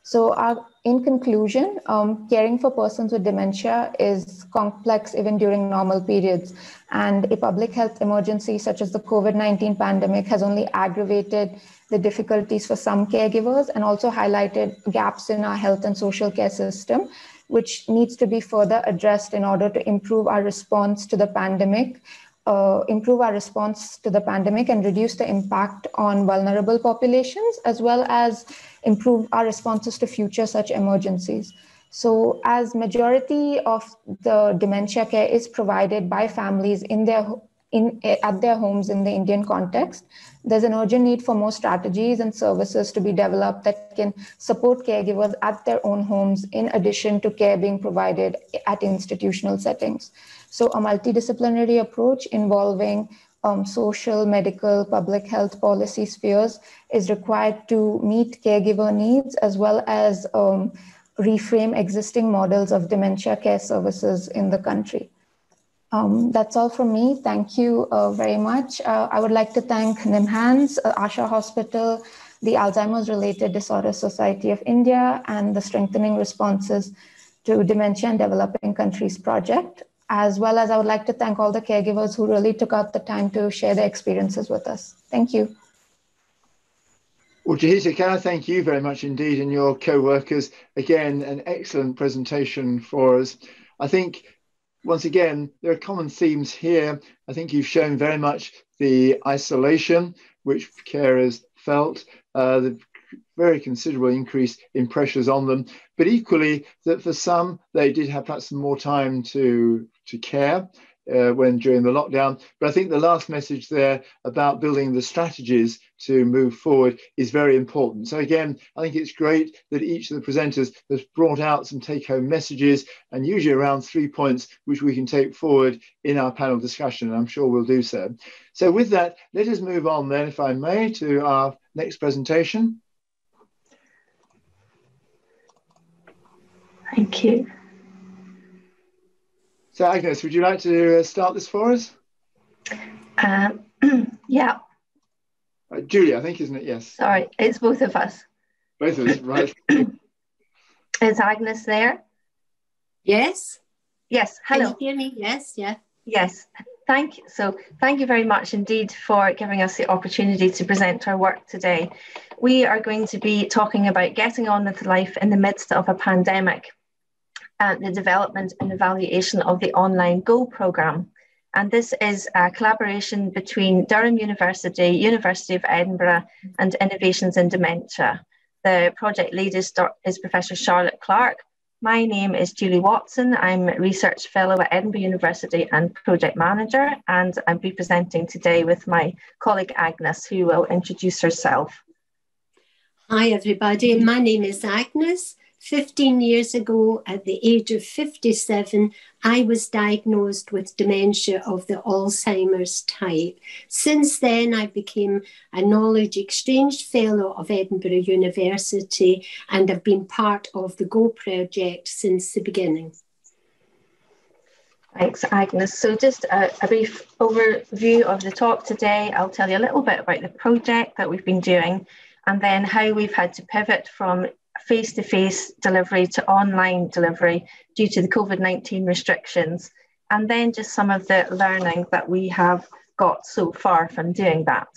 So, our, in conclusion, um, caring for persons with dementia is complex even during normal periods. And a public health emergency such as the COVID 19 pandemic has only aggravated the difficulties for some caregivers and also highlighted gaps in our health and social care system, which needs to be further addressed in order to improve our response to the pandemic uh, improve our response to the pandemic and reduce the impact on vulnerable populations, as well as improve our responses to future such emergencies. So, as majority of the dementia care is provided by families in their in, at their homes in the Indian context, there's an urgent need for more strategies and services to be developed that can support caregivers at their own homes, in addition to care being provided at institutional settings. So, a multidisciplinary approach involving um, social, medical, public health policy spheres is required to meet caregiver needs as well as um, reframe existing models of dementia care services in the country. Um, that's all from me. Thank you uh, very much. Uh, I would like to thank NIMHANS, uh, Asha Hospital, the Alzheimer's Related Disorder Society of India, and the Strengthening Responses to Dementia in Developing Countries project, as well as I would like to thank all the caregivers who really took out the time to share their experiences with us. Thank you. Well, Jayeeta, can I thank you very much indeed and your co-workers. Again, an excellent presentation for us. I think, once again, there are common themes here. I think you've shown very much the isolation which carers felt, uh, the very considerable increase in pressures on them, but equally that for some they did have perhaps more time to to care uh, when during the lockdown. But I think the last message there about building the strategies to move forward is very important. So again, I think it's great that each of the presenters has brought out some take-home messages and usually around three points which we can take forward in our panel discussion. And I'm sure we'll do so. So with that, let us move on then, if I may, to our next presentation. Thank you. So Agnes, would you like to uh, start this for us? Um, yeah. Uh, Julia, I think, isn't it? Yes. Sorry, it's both of us. Both of us, right. Is Agnes there? Yes. Yes. Hello. Can you hear me? Yes. Yeah. Yes. Thank you. So thank you very much indeed for giving us the opportunity to present our work today. We are going to be talking about getting on with life in the midst of a pandemic and the development and evaluation of the online GO programme. And this is a collaboration between Durham University, University of Edinburgh and Innovations in Dementia. The project lead is, is Professor Charlotte Clarke, my name is Julie Watson. I'm a Research Fellow at Edinburgh University and Project Manager, and I'm be presenting today with my colleague Agnes, who will introduce herself. Hi, everybody. My name is Agnes. 15 years ago, at the age of 57, I was diagnosed with dementia of the Alzheimer's type. Since then, I became a Knowledge Exchange Fellow of Edinburgh University and have been part of the GO project since the beginning. Thanks, Agnes. So just a, a, brief overview of the talk today. I'll tell you a little bit about the project that we've been doing and then how we've had to pivot from face to face delivery to online delivery due to the COVID 19 restrictions, and then just some of the learning that we have got so far from doing that.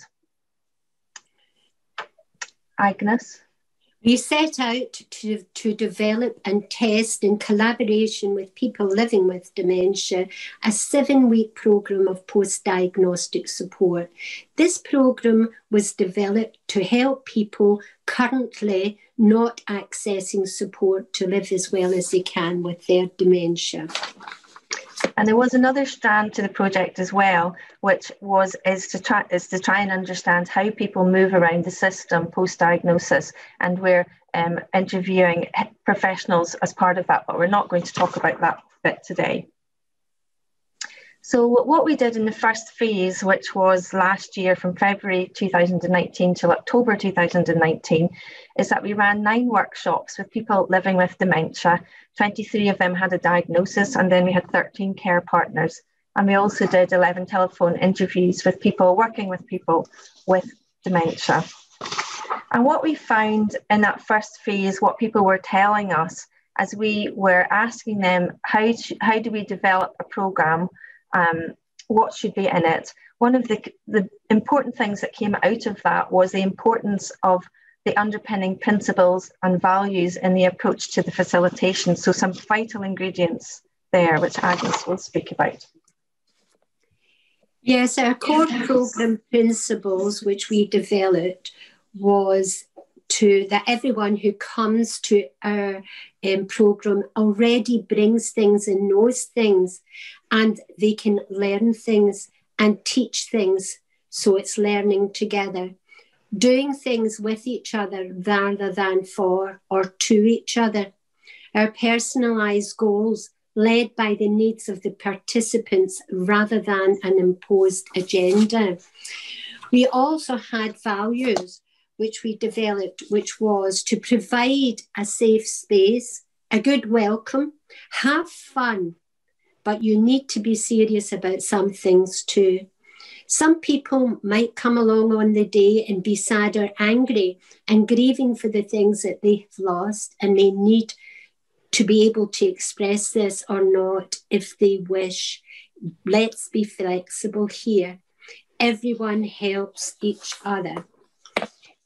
Agnes? We set out to, to develop and test in collaboration with people living with dementia a seven week programme of post diagnostic support. This programme was developed to help people currently not accessing support to live as well as they can with their dementia. And there was another strand to the project as well, which was is to try is to try and understand how people move around the system post diagnosis, and we're um, interviewing professionals as part of that, but we're not going to talk about that bit today. So what we did in the first phase, which was last year from February 2019 till October 2019, is that we ran nine workshops with people living with dementia. 23 of them had a diagnosis, and then we had 13 care partners. And we also did 11 telephone interviews with people working with people with dementia. And what we found in that first phase, what people were telling us as we were asking them, how, how do we develop a program um, what should be in it. One of the, the important things that came out of that was the importance of the underpinning principles and values in the approach to the facilitation. So, some vital ingredients there, which Agnes will speak about. Yes, our core program principles, which we developed, was to that everyone who comes to our um, program already brings things and knows things and they can learn things and teach things. So it's learning together, doing things with each other rather than for or to each other. Our personalized goals led by the needs of the participants rather than an imposed agenda. We also had values which we developed, which was to provide a safe space, a good welcome, have fun, but you need to be serious about some things too. Some people might come along on the day and be sad or angry and grieving for the things that they have lost and they need to be able to express this or not if they wish. Let's be flexible here. Everyone helps each other.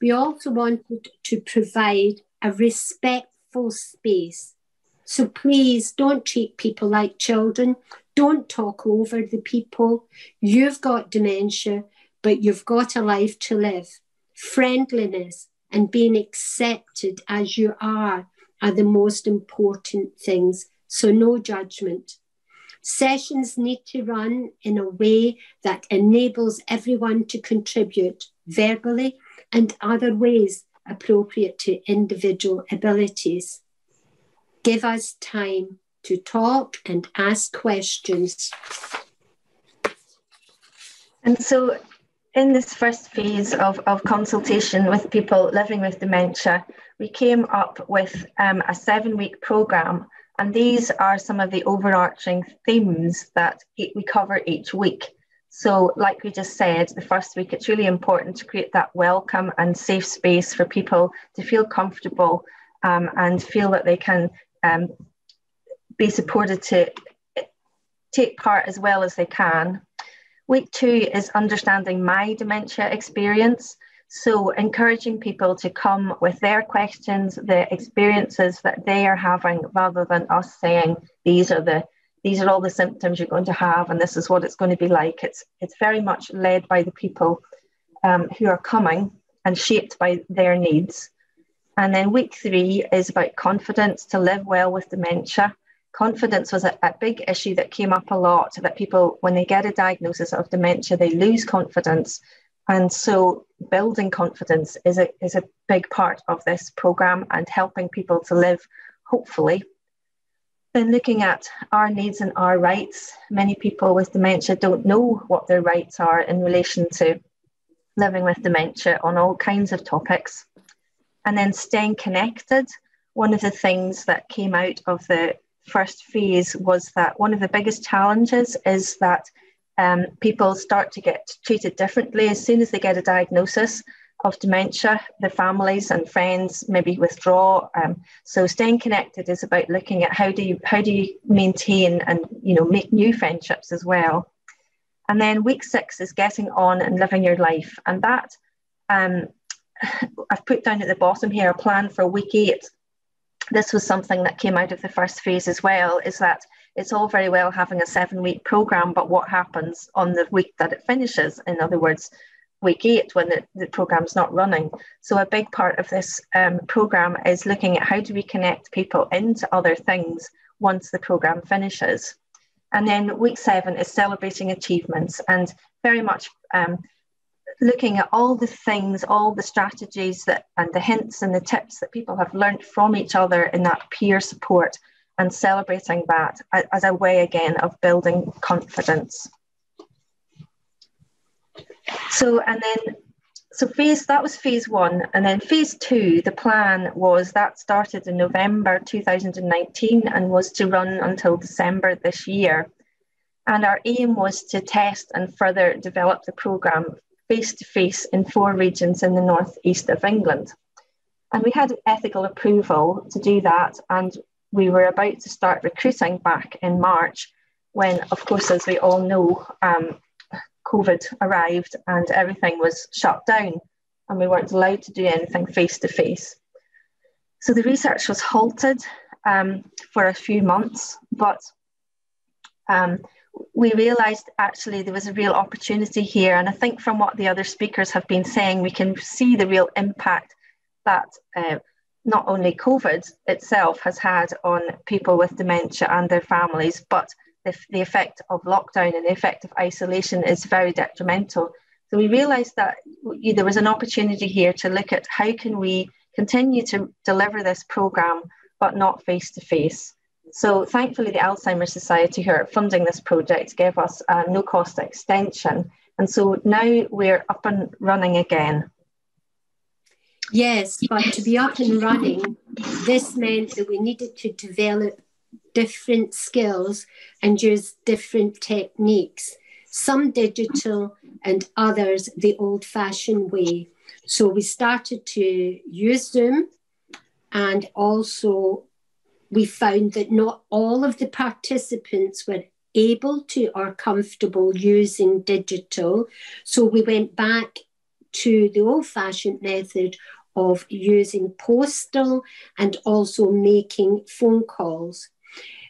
We also wanted to provide a respectful space. So please don't treat people like children. Don't talk over the people. You've got dementia, but you've got a life to live. Friendliness and being accepted as you are are the most important things. So, no judgment. Sessions need to run in a way that enables everyone to contribute verbally and other ways appropriate to individual abilities. Give us time to talk and ask questions. And so, in this first phase of, of consultation with people living with dementia, we came up with um, a seven week programme. And these are some of the overarching themes that we cover each week. So, like we just said, the first week, it's really important to create that welcome and safe space for people to feel comfortable um, and feel that they can um, be supported to take part as well as they can. Week two is understanding my dementia experience. So, encouraging people to come with their questions, the experiences that they are having, rather than us saying these are the these are all the symptoms you're going to have, and this is what it's going to be like. It's it's very much led by the people um, who are coming and shaped by their needs. And then week three is about confidence to live well with dementia confidence was a, a, big issue that came up a lot that people when they get a diagnosis of dementia they lose confidence and so building confidence is a, is a big part of this program and helping people to live hopefully then looking at our needs and our rights. Many people with dementia don't know what their rights are in relation to living with dementia on all kinds of topics. And then staying connected one of the things that came out of the first phase was that one of the biggest challenges is that um, people start to get treated differently as soon as they get a diagnosis of dementia. The families and friends maybe withdraw. Um, so staying connected is about looking at how do you how do you maintain and you know make new friendships as well. And then week six is getting on and living your life, and that um, I've put down at the bottom here a plan for week eight this was something that came out of the first phase as well is that it's all very well having a seven week program but what happens on the week that it finishes in other words week eight when the, the program's not running so a big part of this um, program is looking at how do we connect people into other things once the program finishes and then week seven is celebrating achievements and very much um, looking at all the things, all the strategies that and the hints and the tips that people have learned from each other in that peer support and celebrating that as a way again of building confidence. So and then so phase that was phase one and then phase two the plan was that started in november 2019 and was to run until december this year and our aim was to test and further develop the program face to face in four regions in the northeast of England. And we had ethical approval to do that, and we were about to start recruiting back in March when, of course, as we all know, um, COVID arrived and everything was shut down, and we weren't allowed to do anything face to face. So the research was halted um, for a few months, but um, we realized actually there was a real opportunity here. And I think from what the other speakers have been saying, we can see the real impact that uh, not only COVID itself has had on people with dementia and their families, but the, the effect of lockdown and the effect of isolation is very detrimental. So we realized that there was an opportunity here to look at how can we continue to deliver this program, but not face to face. So thankfully, the Alzheimer's Society, who are funding this project, gave us a no cost extension. And so now we're up and running again. Yes, but to be up and running, this meant that we needed to develop different skills and use different techniques, some digital and others the old fashioned way. So we started to use Zoom and also we found that not all of the participants were able to or comfortable using digital. So we went back to the old fashioned method of using postal and also making phone calls.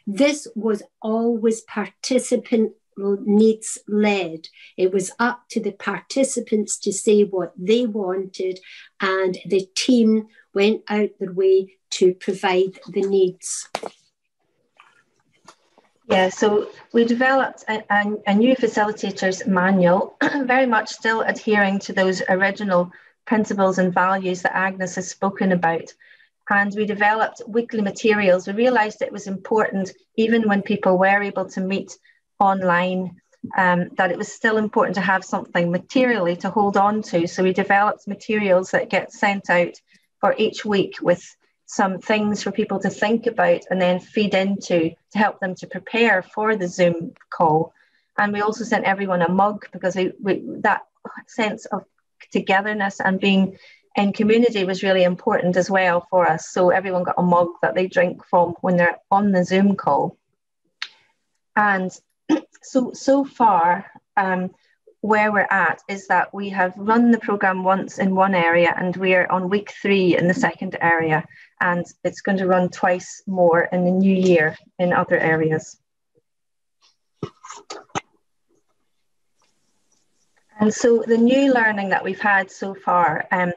This was always participant needs led. It was up to the participants to say what they wanted, and the team went out their way to provide the needs. Yeah, so we developed a, a, a new facilitators manual, very much still adhering to those original principles and values that Agnes has spoken about. And we developed weekly materials. We realised it was important, even when people were able to meet online, um, that it was still important to have something materially to hold on to. So we developed materials that get sent out for each week with some things for people to think about and then feed into to help them to prepare for the Zoom call. And we also sent everyone a mug because we, we that sense of togetherness and being in community was really important as well for us. So everyone got a mug that they drink from when they're on the Zoom call. And so so far, um, where we're at is that we have run the program once in one area and we are on week three in the second area and it's going to run twice more in the new year in other areas. And so the new learning that we've had so far, um,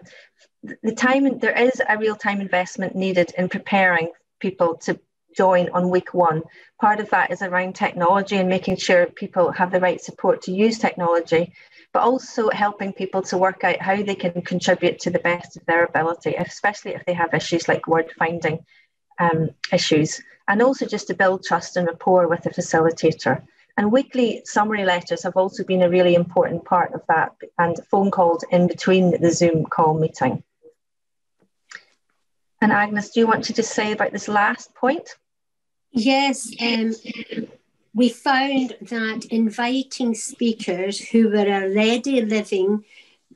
the time there is a real time investment needed in preparing people to join on week one. Part of that is around technology and making sure people have the right support to use technology, but also helping people to work out how they can contribute to the best of their ability, especially if they have issues like word finding um, issues, and also just to build trust and rapport with the facilitator. And weekly summary letters have also been a really important part of that, and phone calls in between the Zoom call meeting. And Agnes, do you want to just say about this last point? Yes, um, we found that inviting speakers who were already living,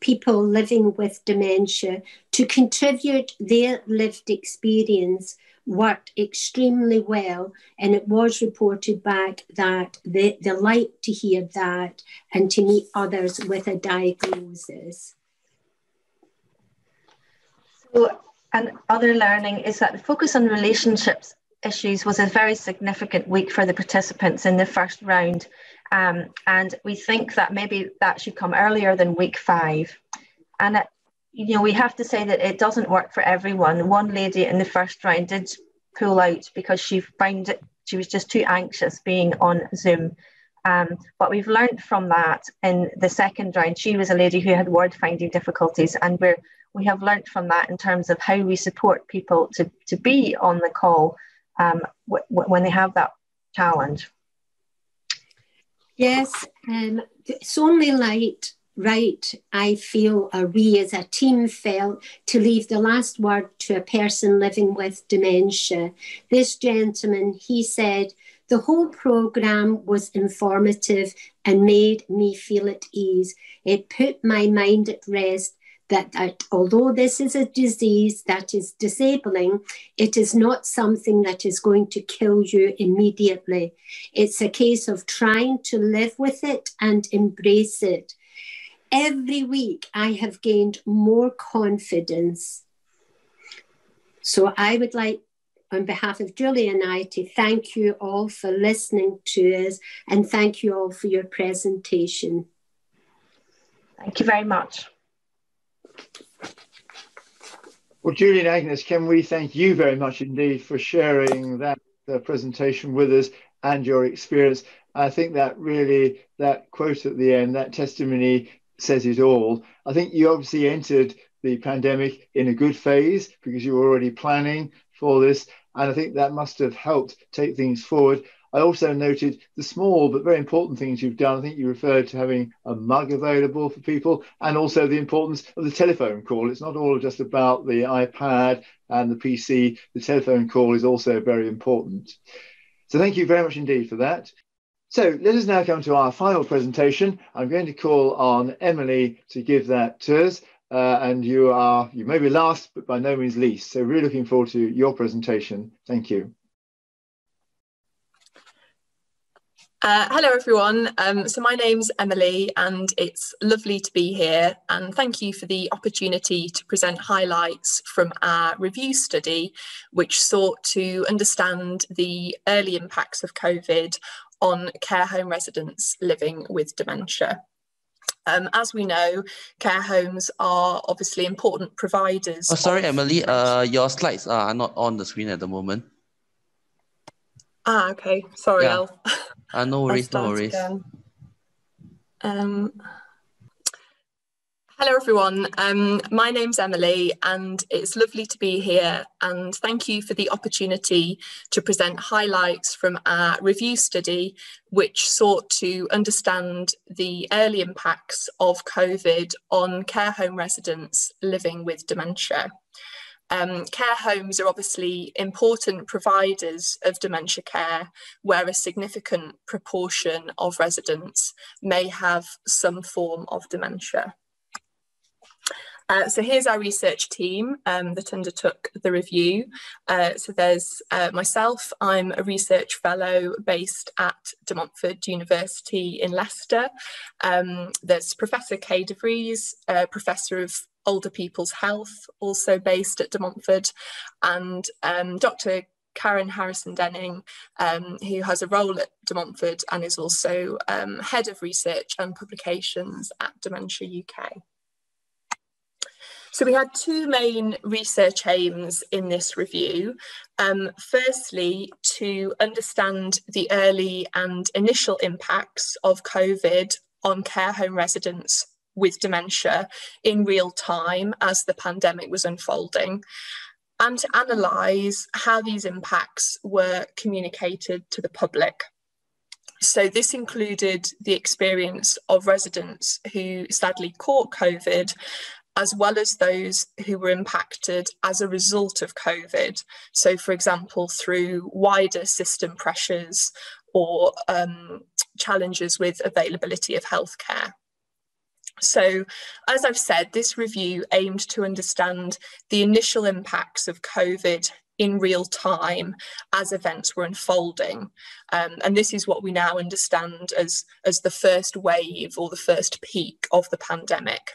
people living with dementia, to contribute their lived experience worked extremely well. And it was reported back that they, they like to hear that and to meet others with a diagnosis. So, and other learning is that the focus on relationships issues was a very significant week for the participants in the first round. Um, and we think that maybe that should come earlier than week five. And, it, you know, we have to say that it doesn't work for everyone. One lady in the first round did pull out because she found it, she was just too anxious being on Zoom. Um, but we've learned from that in the second round. She was a lady who had word finding difficulties, and we're we have learnt from that in terms of how we support people to, to be on the call um, w- when they have that challenge. Yes, um, it's only right, right, I feel, or we as a team felt, to leave the last word to a person living with dementia. This gentleman, he said, the whole program was informative and made me feel at ease. It put my mind at rest that, that although this is a disease that is disabling, it is not something that is going to kill you immediately. It's a case of trying to live with it and embrace it. Every week, I have gained more confidence. So I would like on behalf of Julie and I to thank you all for listening to us and thank you all for your presentation. Thank you very much. Well, Julie and Agnes, can we thank you very much indeed for sharing that uh, presentation with us and your experience. I think that really, that quote at the end, that testimony says it all. I think you obviously entered the pandemic in a good phase because you were already planning for this. And I think that must have helped take things forward. I also noted the small but very important things you've done. I think you referred to having a mug available for people and also the importance of the telephone call. It's not all just about the iPad and the PC, the telephone call is also very important. So thank you very much indeed for that. So let us now come to our final presentation. I'm going to call on Emily to give that to us. Uh, and you are, you may be last, but by no means least. So really looking forward to your presentation. Thank you. Uh, hello, everyone. Um, so my name's Emily, and it's lovely to be here. And thank you for the opportunity to present highlights from our review study, which sought to understand the early impacts of COVID on care home residents living with dementia. Um, as we know, care homes are obviously important providers. Oh, sorry, Emily, uh, your slides are not on the screen at the moment. Ah, okay. Sorry, yeah. Uh, no worries, no worries. Um, hello, everyone. Um, my name's Emily, and it's lovely to be here. And thank you for the opportunity to present highlights from our review study, which sought to understand the early impacts of COVID on care home residents living with dementia. Um, care homes are obviously important providers of dementia care, where a significant proportion of residents may have some form of dementia. Uh, so here's our research team um, that undertook the review. Uh, so there's uh, myself, I'm a research fellow based at De Montfort University in Leicester. Um, there's Professor Kay de Vries, Professor of older people's health, also based at De Montfort, and um, Dr. Karen Harrison Denning, um, who has a role at De Montfort and is also um, head of research and publications at Dementia UK. So we had two main research aims in this review. Um, firstly, to understand the early and initial impacts of COVID on care home residents with dementia in real time as the pandemic was unfolding and to analyse how these impacts were communicated to the public. So, this included the experience of residents who sadly caught COVID, as well as those who were impacted as a result of COVID. So, for example, through wider system pressures or um, challenges with availability of healthcare. So, as I've said, this review aimed to understand the initial impacts of COVID in real time as events were unfolding. Um, and this is what we now understand as, as the first wave or the first peak of the pandemic.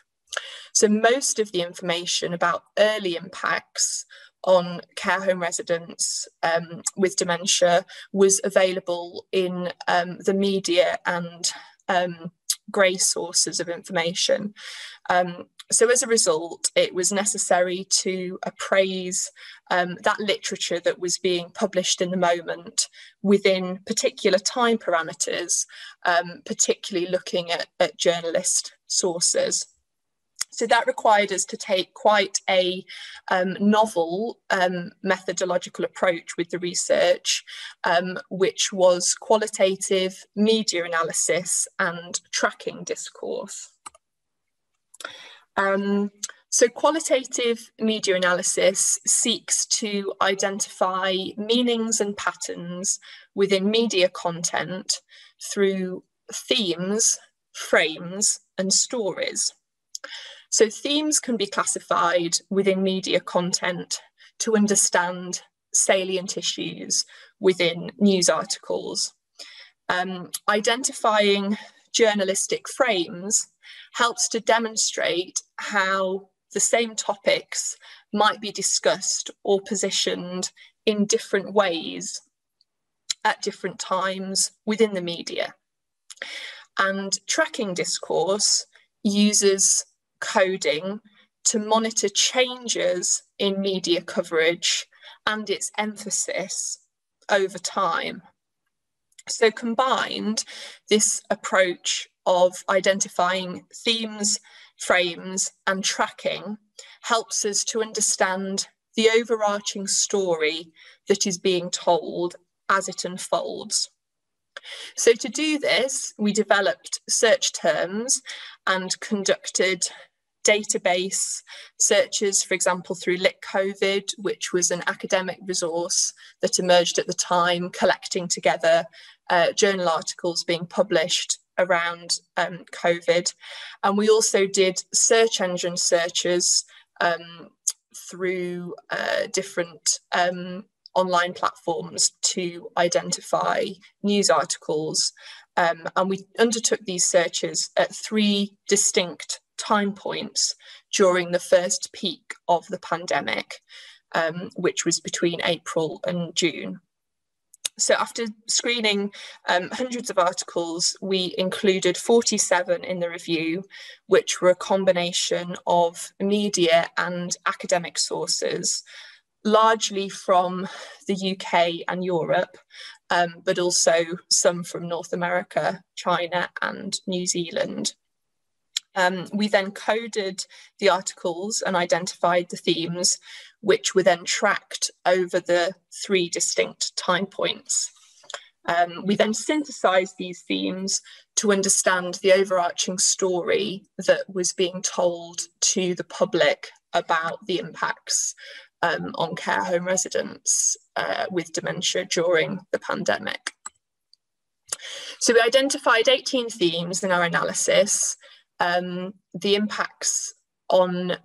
So, most of the information about early impacts on care home residents um, with dementia was available in um, the media and um, grey sources of information. Um, so as a result, it was necessary to appraise um, that literature that was being published in the moment within particular time parameters, um, particularly looking at, at journalist sources. So that required us to take quite a um, novel um, methodological approach with the research, um, which was qualitative media analysis and tracking discourse. Um, so qualitative media analysis seeks to identify meanings and patterns within media content through themes, frames, and stories. So themes can be classified within media content to understand salient issues within news articles. Um, identifying journalistic frames helps to demonstrate how the same topics might be discussed or positioned in different ways at different times within the media. And tracking discourse uses coding to monitor changes in media coverage and its emphasis over time. So, combined, this approach of identifying themes, frames, and tracking helps us to understand the overarching story that is being told as it unfolds. So to do this, we developed search terms and conducted database searches, for example, through LitCovid, which was an academic resource that emerged at the time, collecting together uh, journal articles being published around um, COVID. And we also did search engine searches um, through uh, different um, online platforms to identify news articles. Um, and we undertook these searches at three distinct time points during the first peak of the pandemic, um, which was between April and June. So after screening um, hundreds of articles, we included 47 in the review, which were a combination of media and academic sources, largely from the UK and Europe, um, but also some from North America, China and New Zealand. Um, we then coded the articles and identified the themes, which were then tracked over the three distinct time points. Um, we then synthesized these themes to understand the overarching story that was being told to the public about the impacts um, on care home residents uh, with dementia during the pandemic. So we identified 18 themes in our analysis um, the impacts on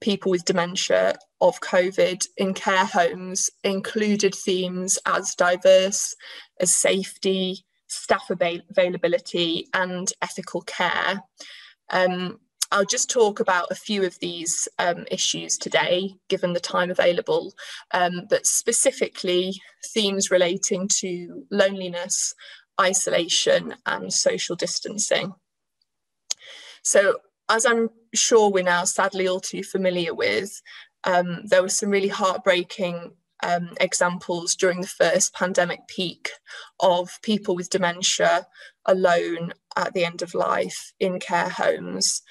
people with dementia of COVID in care homes included themes as diverse as safety, staff availability, and ethical care. Um, I'll just talk about a few of these um, issues today, given the time available, um, but specifically themes relating to loneliness, isolation, and social distancing. So as I'm sure we're now sadly all too familiar with, um, there were some really heartbreaking um, examples during the first pandemic peak of people with dementia alone at the end of life in care homes.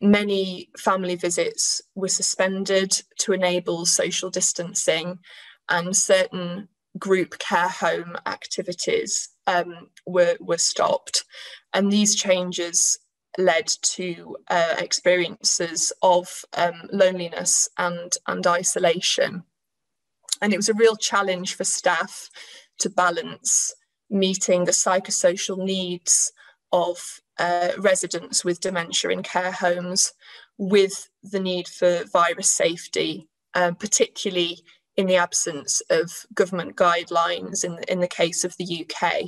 Many family visits were suspended to enable social distancing, and certain group care home activities um, were, were stopped. And these changes led to uh, experiences of um, loneliness and, and isolation. And it was a real challenge for staff to balance meeting the psychosocial needs of uh, residents with dementia in care homes with the need for virus safety, uh, particularly in the absence of government guidelines in, in the case of the UK.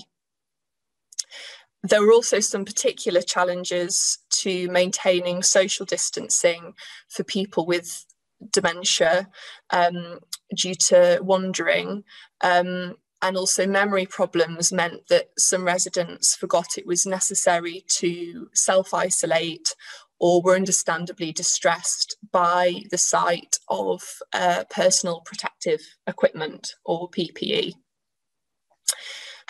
There were also some particular challenges to maintaining social distancing for people with dementia um, due to wandering. Um, and also memory problems meant that some residents forgot it was necessary to self-isolate or were understandably distressed by the sight of uh, personal protective equipment or PPE.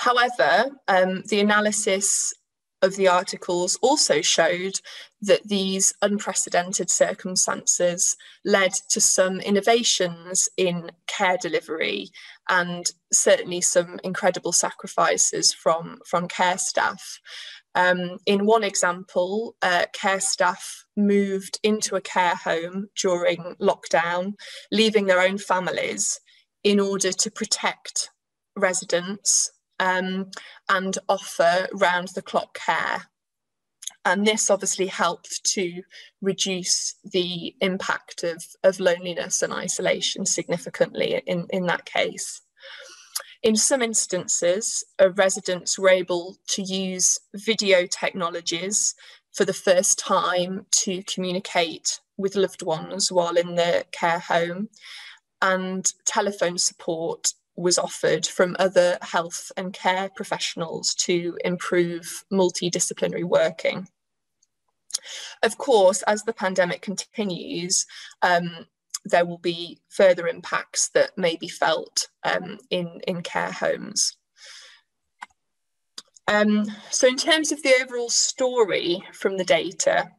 However, um, the analysis of the articles also showed that these unprecedented circumstances led to some innovations in care delivery and certainly some incredible sacrifices from, from care staff. Um, in one example, uh, care staff moved into a care home during lockdown, leaving their own families in order to protect residents um, and offer round the clock care. And this obviously helped to reduce the impact of, of loneliness and isolation significantly in, in that case. In some instances, residents were able to use video technologies for the first time to communicate with loved ones while in the care home and telephone support was offered from other health and care professionals to improve multidisciplinary working. Of course, as the pandemic continues, um, there will be further impacts that may be felt um, in, in care homes. Um, so in terms of the overall story from the data,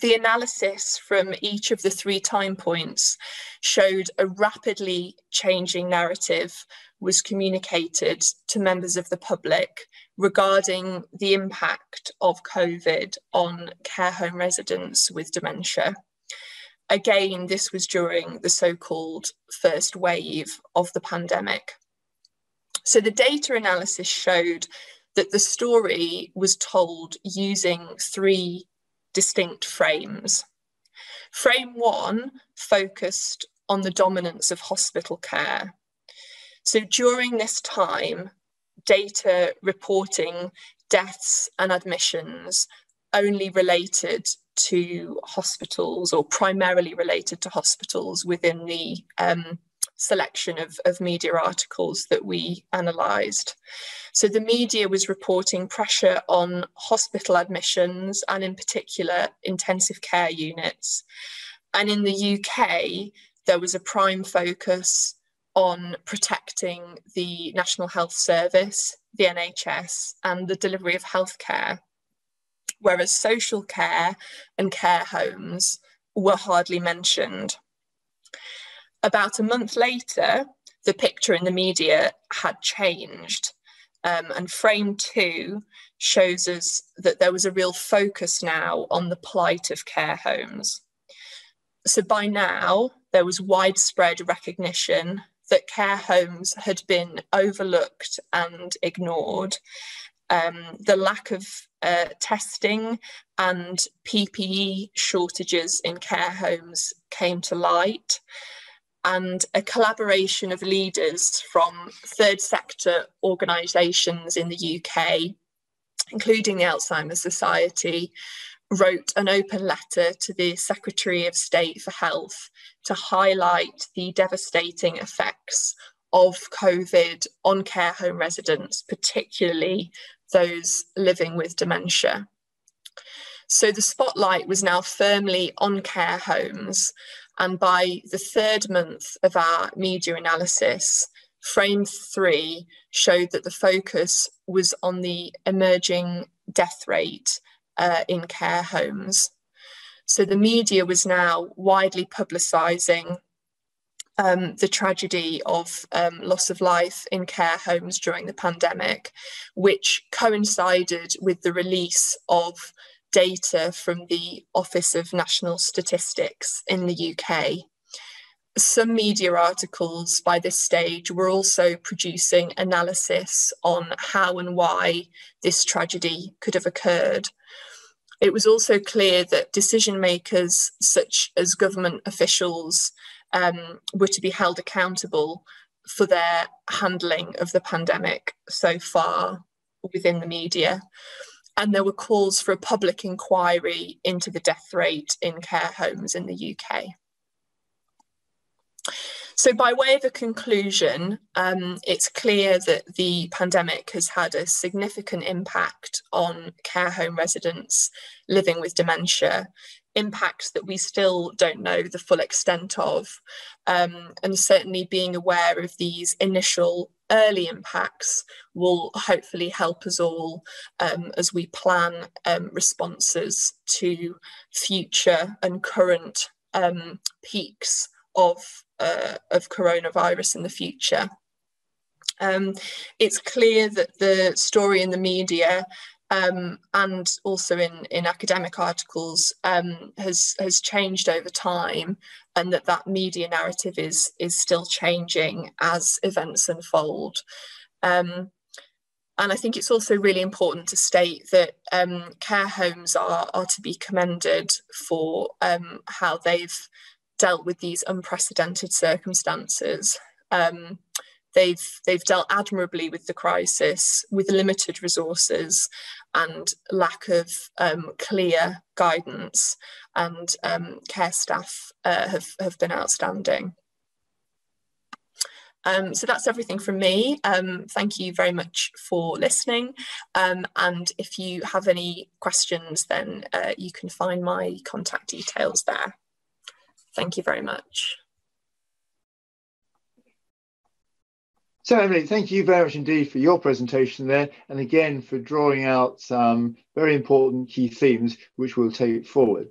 the analysis from each of the three time points showed a rapidly changing narrative was communicated to members of the public regarding the impact of COVID on care home residents with dementia. Again, this was during the so called first wave of the pandemic. So the data analysis showed that the story was told using three distinct frames. Frame one focused on the dominance of hospital care. So during this time, data reporting deaths and admissions only related to hospitals or primarily related to hospitals within the um, selection of, of media articles that we analysed. So the media was reporting pressure on hospital admissions and in particular intensive care units. And in the UK, there was a prime focus on protecting the National Health Service, the NHS, and the delivery of healthcare, whereas social care and care homes were hardly mentioned. About a month later, the picture in the media had changed. Um, and frame two shows us that there was a real focus now on the plight of care homes. So by now, there was widespread recognition that care homes had been overlooked and ignored. Um, the lack of uh, testing and PPE shortages in care homes came to light and a collaboration of leaders from third sector organisations in the UK, including the Alzheimer's Society, wrote an open letter to the Secretary of State for Health to highlight the devastating effects of COVID on care home residents, particularly those living with dementia. So the spotlight was now firmly on care homes and by the third month of our media analysis, frame three showed that the focus was on the emerging death rate uh, in care homes. So the media was now widely publicising um, the tragedy of um, loss of life in care homes during the pandemic, which coincided with the release of data from the Office of National Statistics in the UK. Some media articles by this stage were also producing analysis on how and why this tragedy could have occurred. It was also clear that decision makers, such as government officials, um, were to be held accountable for their handling of the pandemic so far within the media and there were calls for a public inquiry into the death rate in care homes in the UK. So, by way of a conclusion, um, it's clear that the pandemic has had a significant impact on care home residents living with dementia, impacts that we still don't know the full extent of. Um, and certainly being aware of these initial early impacts will hopefully help us all um, as we plan um, responses to future and current um, peaks of, uh, of coronavirus in the future. Um, it's clear that the story in the media um, and also in, in academic articles um, has has changed over time, and that that media narrative is is still changing as events unfold. Um, and I think it's also really important to state that um, care homes are, are to be commended for um, how they've dealt with these unprecedented circumstances. They've they've dealt admirably with the crisis with limited resources and lack of um, clear guidance, and um, care staff uh, have, have been outstanding. Um, so that's everything from me. Um, thank you very much for listening. Um, and if you have any questions, then uh, you can find my contact details there. Thank you very much. So, Emily, thank you very much indeed for your presentation there, and again for drawing out some very important key themes which we'll take forward.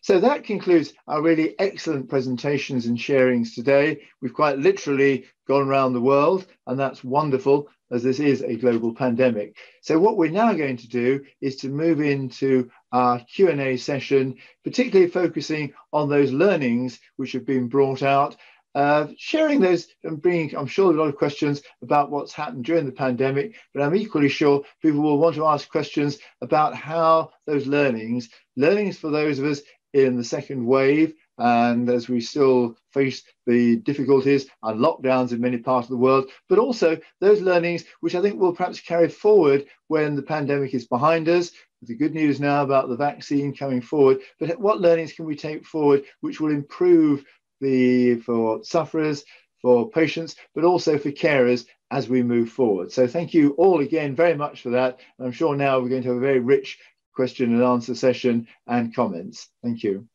So that concludes our really excellent presentations and sharings today. We've quite literally gone around the world, and that's wonderful as this is a global pandemic. So what we're now going to do is to move into our Q&A session, particularly focusing on those learnings which have been brought out uh, sharing those and bringing, I'm sure, a lot of questions about what's happened during the pandemic, but I'm equally sure people will want to ask questions about how those learnings, learnings for those of us in the second wave, and as we still face the difficulties and lockdowns in many parts of the world, but also those learnings which I think will perhaps carry forward when the pandemic is behind us. The good news now about the vaccine coming forward, but what learnings can we take forward which will improve the for sufferers, for patients, but also for carers as we move forward. So thank you all again very much for that. I'm sure now we're going to have a very rich question and answer session and comments. Thank you.